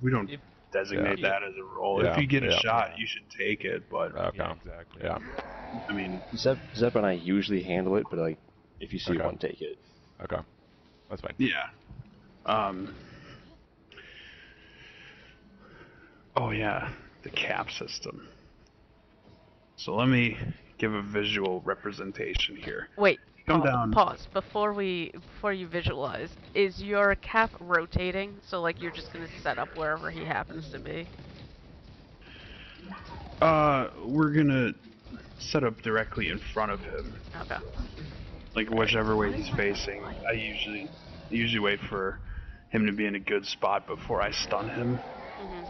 we don't If- designate Yeah. that as a role. Yeah, if you get a yeah. shot, you should take it. But okay. Yeah, exactly. Yeah. I mean, Zep, Zep and I usually handle it, but like, if you see Okay. one, take it. Okay. That's fine. Yeah. Um. Oh yeah, the cap system. So let me give a visual representation here. Wait, Come pa- down. pause before we before you visualize. Is your cap rotating? So like you're just gonna set up wherever he happens to be? Uh, we're gonna set up directly in front of him, Okay. like whichever way he's facing. I usually usually wait for him to be in a good spot before I stun him. hmm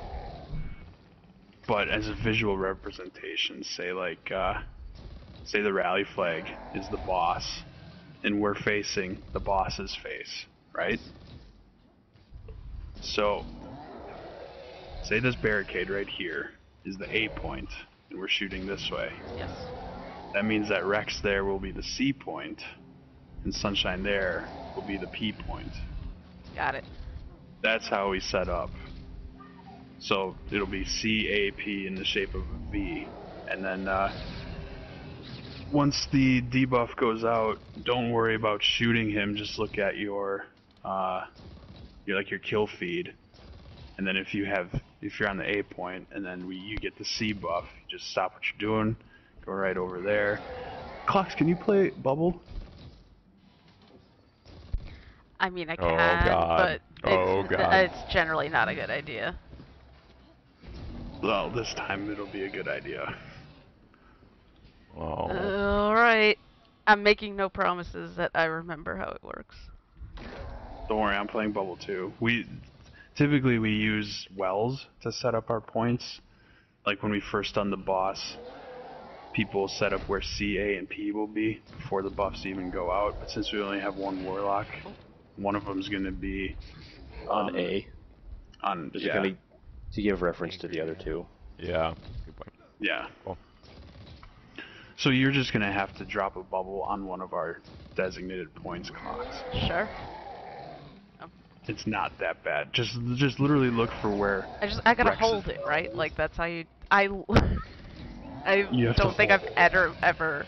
but as a visual representation, say like, uh, say the rally flag is the boss, and we're facing the boss's face, right? So, say this barricade right here is the A point, and we're shooting this way. Yes. That means that Rex there will be the C point, and Sunshine there will be the P point. Got it. That's how we set up. So it'll be C A P in the shape of a V, and then uh, once the debuff goes out, don't worry about shooting him. Just look at your uh, your like your kill feed, and then if you have if you're on the A point, and then we, you get the C buff, you just stop what you're doing, go right over there. Clocks, can you play Bubble? I mean, I Oh, can, God. but it's, Oh, th- God. it's generally not a good idea. Well, this time it'll be a good idea. Oh. All right. I'm making no promises that I remember how it works. Don't worry, I'm playing Bubble too. We typically we use wells to set up our points. Like when we first done the boss, people set up where C, A, and P will be before the buffs even go out. But since we only have one warlock, one of them's gonna be On um, A, On just yeah. kind of to give reference to the other two. Yeah. Good point. Yeah. Cool. So you're just gonna have to drop a bubble on one of our designated points clocks. Sure. It's not that bad. Just just literally look for where I just I gotta Rex hold it, right? Like that's how you I *laughs* I You don't think I've ever ever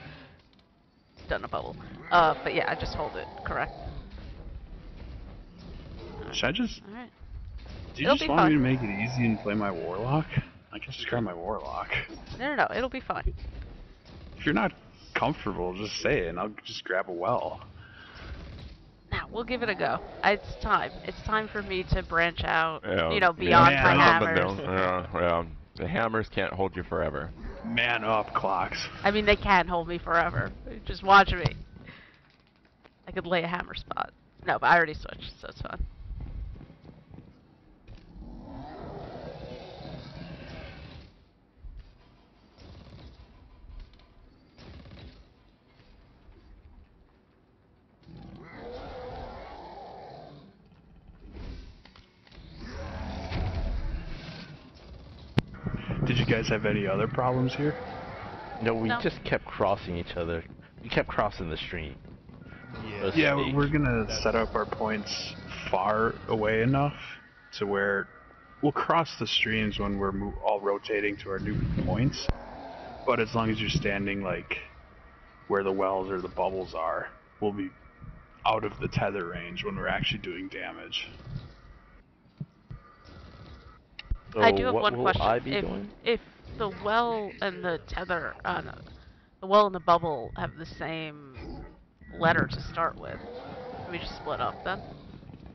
done a bubble. Uh but yeah, I just hold it, correct. should I just Alright. do you It'll just want me to make it easy and play my warlock? I can just grab my warlock. No no no, it'll be fine. If you're not comfortable, just say it and I'll just grab a well. Now we'll give it a go. Uh, it's time. It's time for me to branch out, Yeah, you know, beyond yeah, my yeah, but hammers. no, yeah, yeah. The hammers can't hold you forever. Man up, clocks. I mean, they can't hold me forever. Just watch me. I could lay a hammer spot. No, but I already switched, so it's fine. Did you guys have any other problems here? No, we No. just kept crossing each other. We kept crossing the stream. Yeah. Yeah, see. we're gonna set up our points far away enough to where we'll cross the streams when we're mo- all rotating to our new points. But as long as you're standing like where the wells or the bubbles are, we'll be out of the tether range when we're actually doing damage. So I do have one question. If, if the well and the tether, uh, no, the well and the bubble have the same letter to start with, can we just split up then,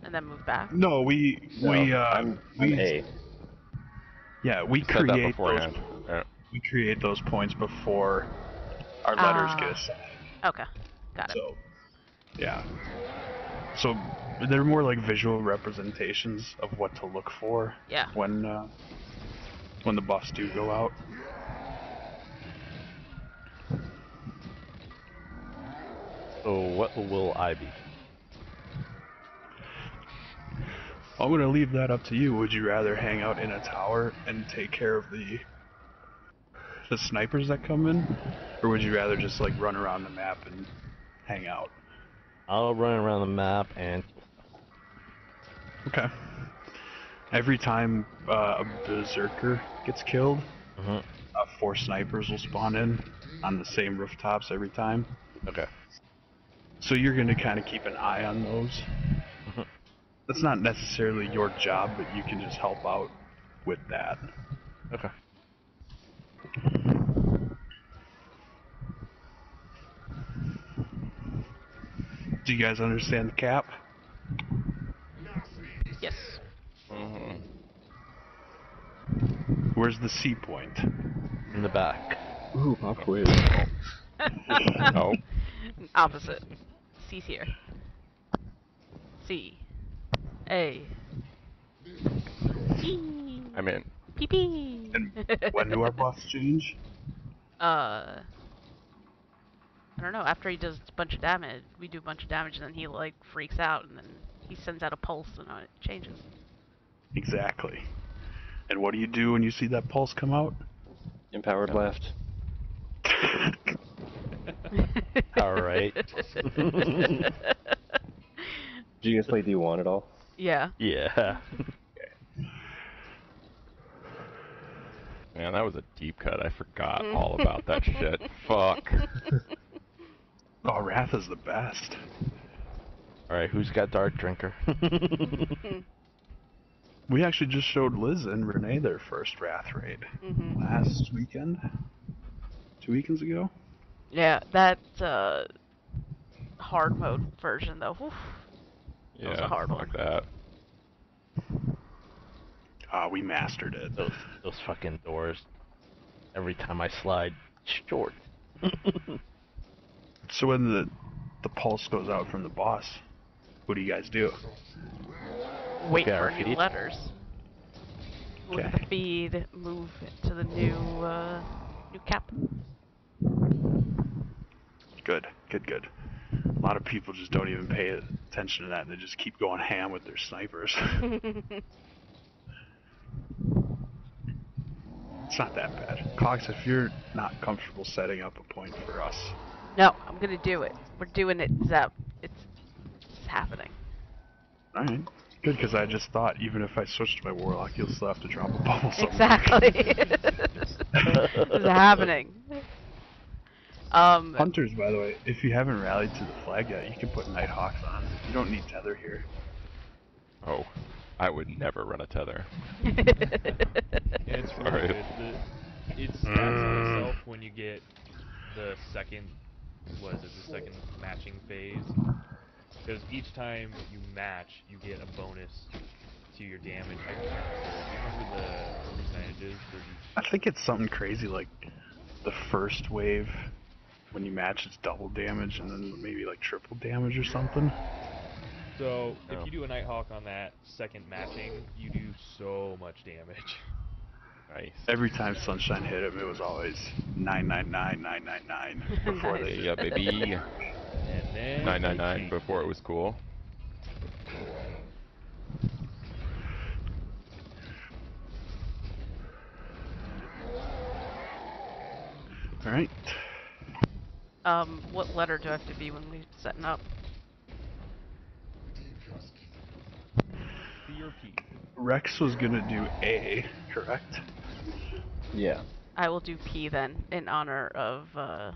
and then move back? No, we No, we uh I'm, we I'm A. yeah we Said create those. Yeah. we create those points before our letters Ah. get assigned. Okay, got it. So, yeah. So they're more like visual representations of what to look for Yeah. when uh, when the buffs do go out. So what will I be? I'm gonna leave that up to you. Would you rather hang out in a tower and take care of the the snipers that come in, or would you rather just like run around the map and hang out? I'll run around the map and Okay. Every time uh, a berserker gets killed, Mhm. uh, four snipers will spawn in on the same rooftops every time. okay. So you're gonna kind of keep an eye on those. Mhm. That's not necessarily your job, but you can just help out with that. Okay. Do you guys understand the cap? Where's the C point? In the back. Ooh, pop quiz. *laughs* No. Opposite. C's here. C. A. C. I'm in. Pee pee. And when do our buffs change? Uh. I don't know. After he does a bunch of damage, we do a bunch of damage, and then he like freaks out, and then he sends out a pulse, and uh, it changes. Exactly. And what do you do when you see that pulse come out? Empowered left. *laughs* All right. *laughs* Did you guys play D1 at all? yeah. Yeah. *laughs* Man, that was a deep cut. I forgot mm. all about that shit. Fuck. Oh, Wrath is the best. All right. Who's got Dark Drinker? We actually just showed Liz and Renee their first Wrath raid hmm last weekend. Two weekends ago? Yeah, that uh, hard mode version though. Oof. Yeah, was a hard fuck one. that. Ah, we mastered it. those those fucking doors. Every time I slide, short. *laughs* So when the the pulse goes out from the boss, what do you guys do? Wait Okay, for our new letters. Look at Okay. the feed, move to the new uh, new cap. Good, good, good. A lot of people just don't even pay attention to that. They just keep going ham with their snipers. *laughs* It's not that bad. Clocks, if you're not comfortable setting up a point for us, No, I'm gonna do it. We're doing it, Zep. It's, it's happening. alright. Good, because I just thought even if I switched to my warlock, you'll still have to drop a bubble somewhere. Exactly. *laughs* it's happening. Um, Hunters, by the way, if you haven't rallied to the flag yet, you can put Nighthawks on. You don't need tether here. Oh, I would never run a tether. Yeah, *laughs* it's really Sorry. good. The, it stats on itself when you get the second, what is it, the second matching phase. Because each time you match, you get a bonus to your damage. I. Do you remember the percentages for each? I think it's something crazy like the first wave, when you match, it's double damage, and then maybe like triple damage or something. So, if you do a Nighthawk on that second matching, you do so much damage. Nice. Every time Sunshine hit him, it was always 999, 999 *laughs* before they. Yeah, baby. And then. Nine they nine nine change. before it was cool. Alright. um, what letter do I have to be when we're setting up? C or P. Rex was gonna do A, correct? Yeah. I will do P then, in honor of uh,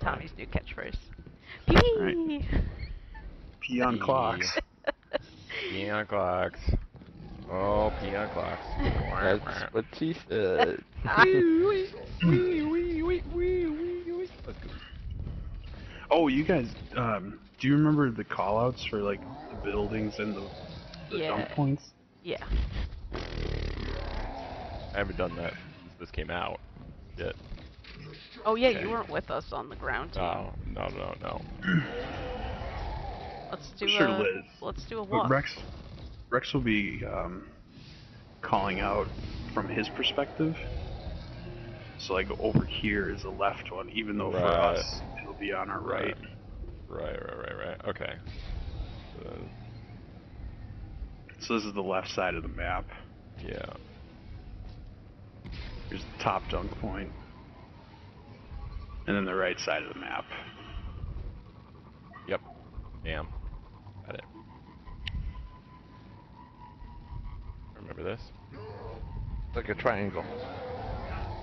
Tommy's new catchphrase. P. Alright. P on clocks. Peon clocks. Oh, peon clocks. That's what she said. *laughs* Oh, you guys, um, do you remember the callouts for like the buildings and the, the Yeah. dump points? Yeah. I haven't done that since this came out. Yet. Oh yeah, Okay. you weren't with us on the ground team. Oh, no, no, no. Let's do Sure, a Liz. let's do a But walk. Rex, Rex will be um, calling out from his perspective. So like over here is the left one, even though for us it'll be on our right. Right, right, right, right. Okay. Uh, So this is the left side of the map. yeah. Here's the top dunk point. And then the right side of the map. Yep. Damn. Got it. Remember this? like a triangle.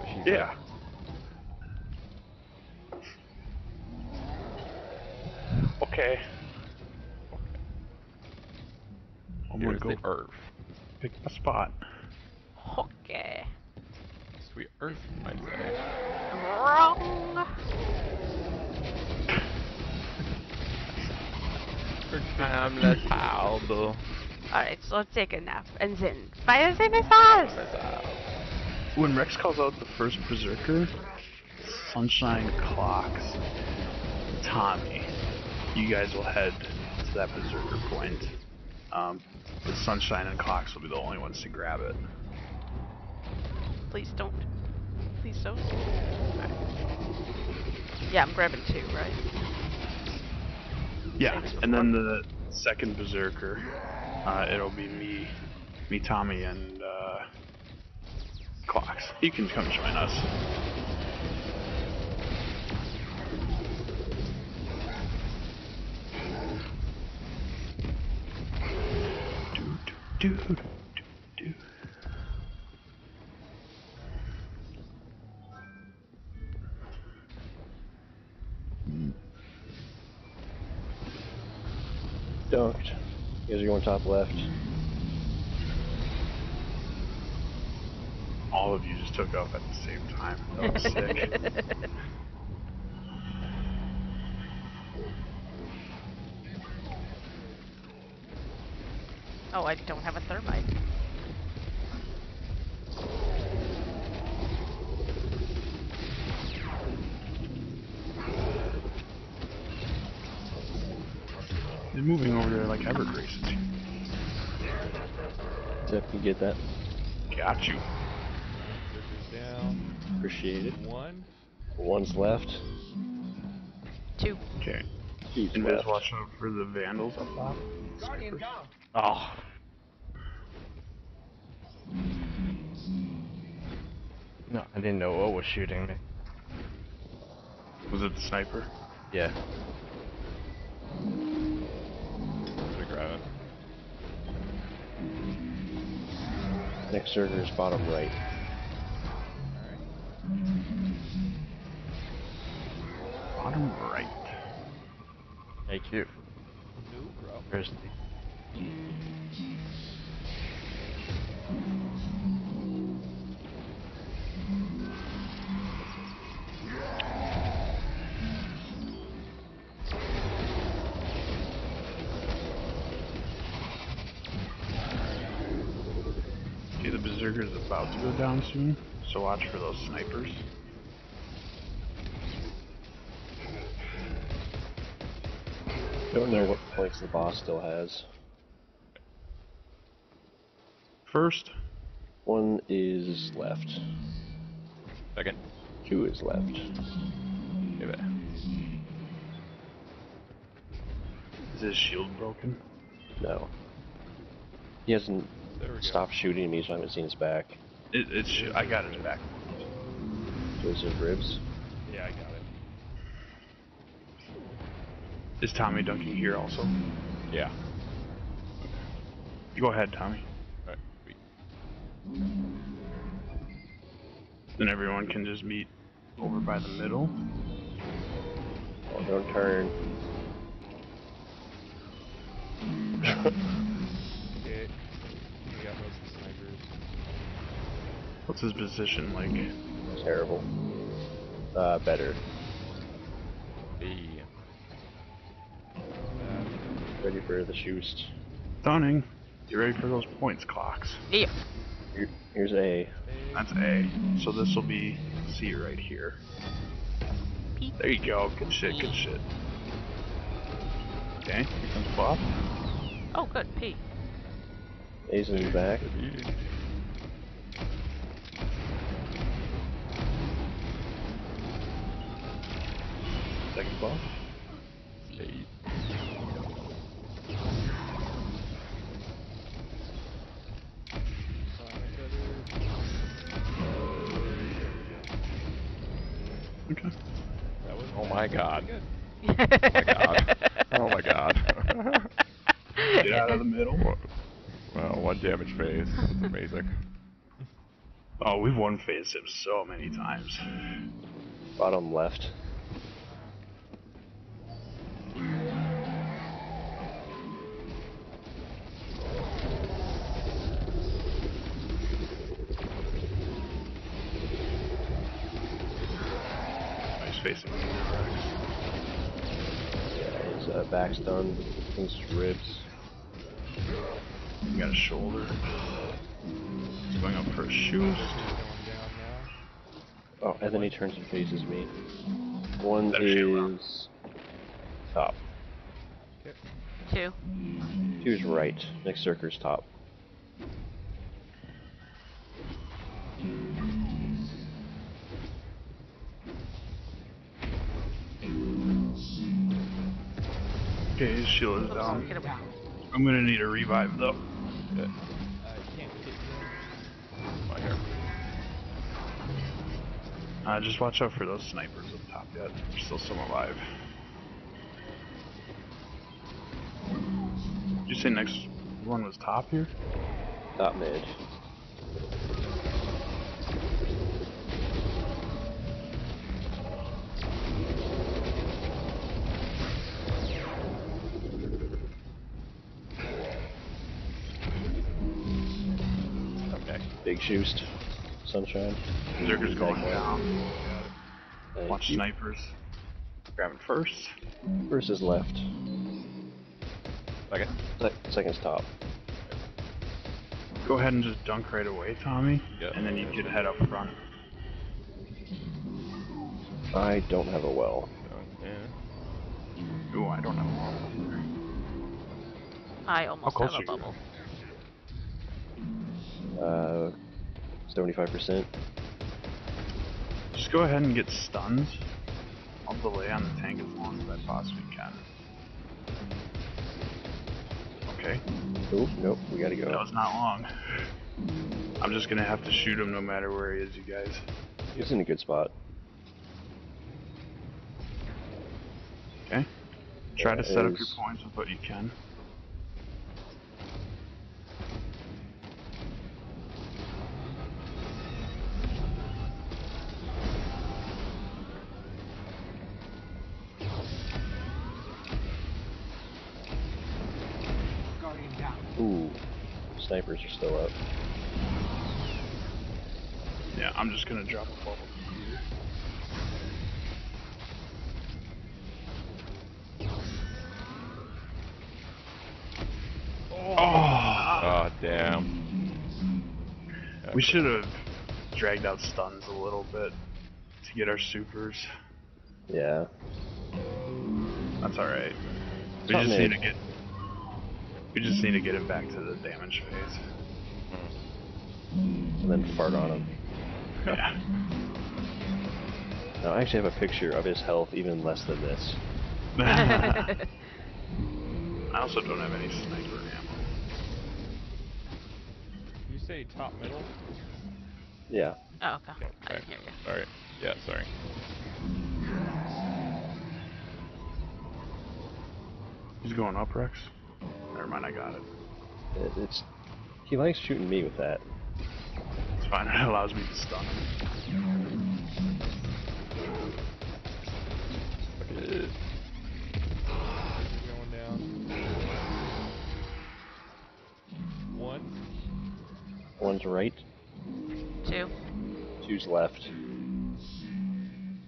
Machine Yeah. Okay. I'm gonna go the Earth. pick a spot. Okay. Sweet Earth, I'd say. Wrong. Timeless album. Alright, so let's take a nap and then fire the missiles. When Rex calls out the first berserker, Sunshine clocks Tommy. You guys will head to that berserker point. Um, the Sunshine and clocks will be the only ones to grab it. Please don't. Please don't. Yeah, I'm grabbing two, right? Yeah, and then the second berserker, uh, it'll be me, me, Tommy, and uh, clocks. You can come join us. Do, do, Dunked. You guys are going top left. All of you just took off at the same time. That was sick. *laughs* oh, I don't have a thermite. They're moving over there like Evergrace. Zep, you get that? Got you. Down. Appreciate it. One. One's left. Two. Okay. He's And just left. watch out for the vandals up top. Oh, No, I didn't know what was shooting me. Was it the sniper? Yeah. Next circular's bottom right. Bottom right. Thank you. No, bro. There's the Okay, the go down soon, so watch for those snipers. Don't know what points the boss still has. First, One is left. Second. Two is left. Give it. is his shield broken? No. He hasn't There we go. stopped shooting me, so I haven't seen his back. It, it's sh- I got his back. There's his ribs. Yeah, I got it. Is Tommy dunking here also? Yeah. Go ahead, Tommy. Alright. Then everyone can just meet over by the middle. Oh, don't turn. *laughs* Okay. We got most of the snipers. What's his position like? Terrible. Uh, better. B. Uh, Ready for the shoost. Stunning. You ready for those points clocks? Yeah. Here, here's A. That's A. So this will be C right here. P. There you go. Good shit, good shit. Okay, here comes Bob. Oh, good. P. A's in the back. Second Bob. Eight. Okay. that was Oh my god. good. *laughs* Oh my god. *laughs* Get out of the middle. Well, one damage phase. Amazing. Oh, we've one phased him so many times. Bottom left. Yeah, his back's done. His ribs. He got a shoulder. He's going up for a shoot. Going down now. Oh, and then he turns and faces me. One Better shoot him is top. Two. Two is right. Next circle's top. Okay, his shield is down. I'm gonna need a revive though. Okay. Uh, you can't hit him. My hair. Uh, just watch out for those snipers up top yet. There's still some alive. Did you say next one was top here? Top mid. Big shoost. Sunshine. Berserker's going down. Thank Watch you. snipers. Grab it first. First is left. Second. Se- second's top. Go ahead and just dunk right away, Tommy. Yep. And then you can head up front. I don't have a well. Oh, yeah. Ooh, I don't know. I almost have a are you? bubble. Uh, 75%. Just go ahead and get stunned. I'll delay on the tank as long as I possibly can. Okay, Oh, nope, we gotta go. that was not long. I'm just gonna have to shoot him no matter where he is, you guys. He's in a good spot. Okay. Try to set up your points with what you can. Snipers are still up. Yeah, I'm just gonna drop a bubble. Oh, Oh ah, damn. we should have dragged out stuns a little bit to get our supers. Yeah. That's alright. We Not just need to get. We just need to get him back to the damage phase. And then fart on him. Yeah. *laughs* No, I actually have a picture of his health even less than this. *laughs* I also don't have any sniper ammo. You say top middle? Yeah. oh, okay. Okay, I didn't hear you. Sorry. Yeah, sorry. He's going up, Rex. Never mind, I got it. It, it's he likes shooting me with that. It's fine. It allows me to stun him. Going down. One. One's right, Two. two's left.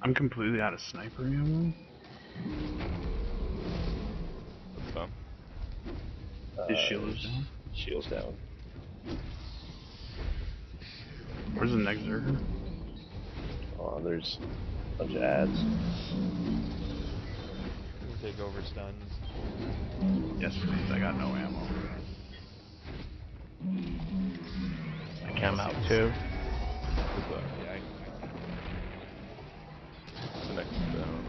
I'm completely out of sniper ammo. That's done. His Uh, shield is down. Shield's down. Where's the next Zerger? Oh, there's a bunch of ads. We'll take over stuns. Yes, please. I got no ammo. I can't out too. What's? Yeah, I, The next down.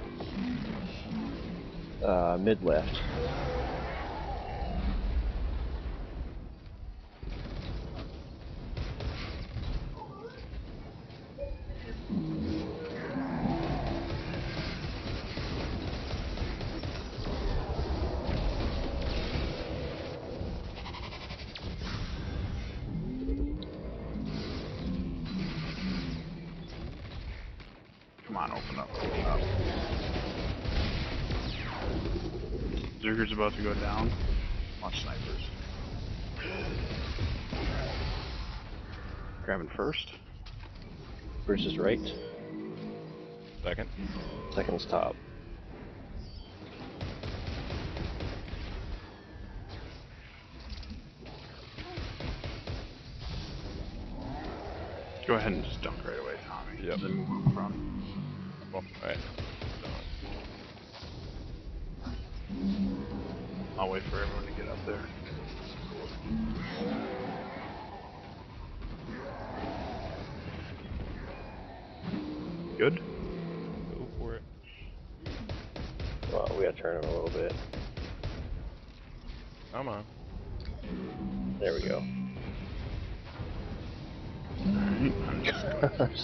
Uh, mid left. About to go down. Watch snipers. Grabbing first. First is right, Second. second's top.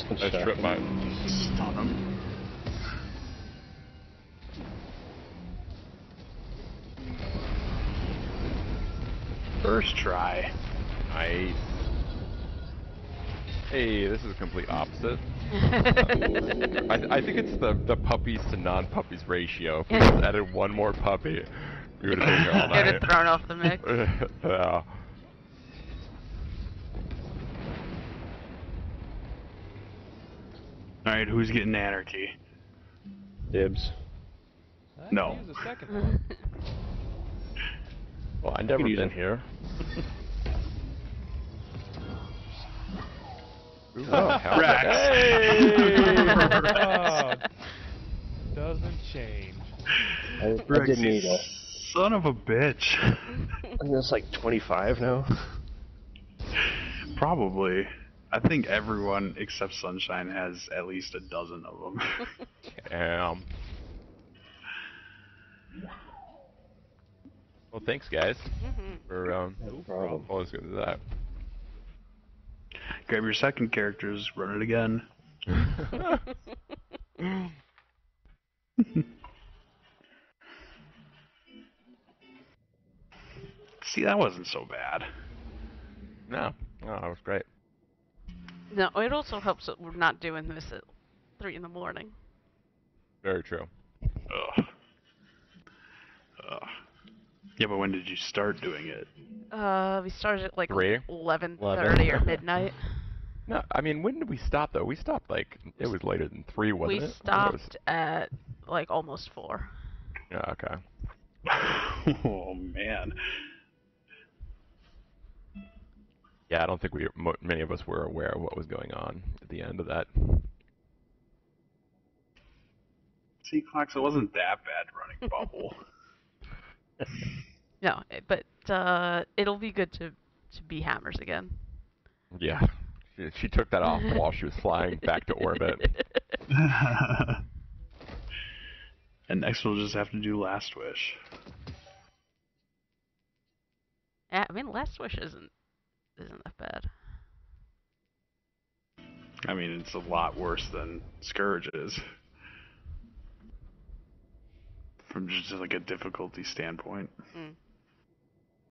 Gonna Nice trip by. stun him. First try. Nice. Hey, this is complete opposite. *laughs* I, I think it's the, the puppies to non-puppies ratio. If we just *laughs* added one more puppy, we would have been here all Get night. it thrown off the mix. *laughs* yeah. Alright, who's getting anarchy? Dibs. I No. Use a second one. *laughs* Well, I never use been here. *laughs* Oh, hell, Rex. Oh, *laughs* doesn't change. I, I Rex, did you need a. Son of a bitch. I think that's like 25 now. Probably. I think everyone except Sunshine has at least a dozen of them. *laughs* Damn. Well, thanks, guys, Mhm. for um, No problem. always good to that. grab your second characters, run it again. *laughs* See, that wasn't so bad. no, no, that was great. No, it also helps that we're not doing this at three in the morning. Very true. Ugh. Ugh. Yeah, but when did you start doing it? Uh, we started at like Three? eleven thirty or midnight. No, I mean, when did we stop though? We stopped like it was later than three, wasn't we it? We thought it stopped at like almost four. Yeah, okay. *laughs* oh man. Yeah, I don't think we many of us were aware of what was going on at the end of that. See, Clocks, it wasn't that bad running *laughs* bubble. No, but uh, it'll be good to to be hammers again. Yeah, she, she took that off while she was flying back to orbit. *laughs* and next we'll just have to do Last Wish. Yeah, I mean, Last Wish isn't isn't that bad. I mean, it's a lot worse than Scourge is. From just like a difficulty standpoint. Mm.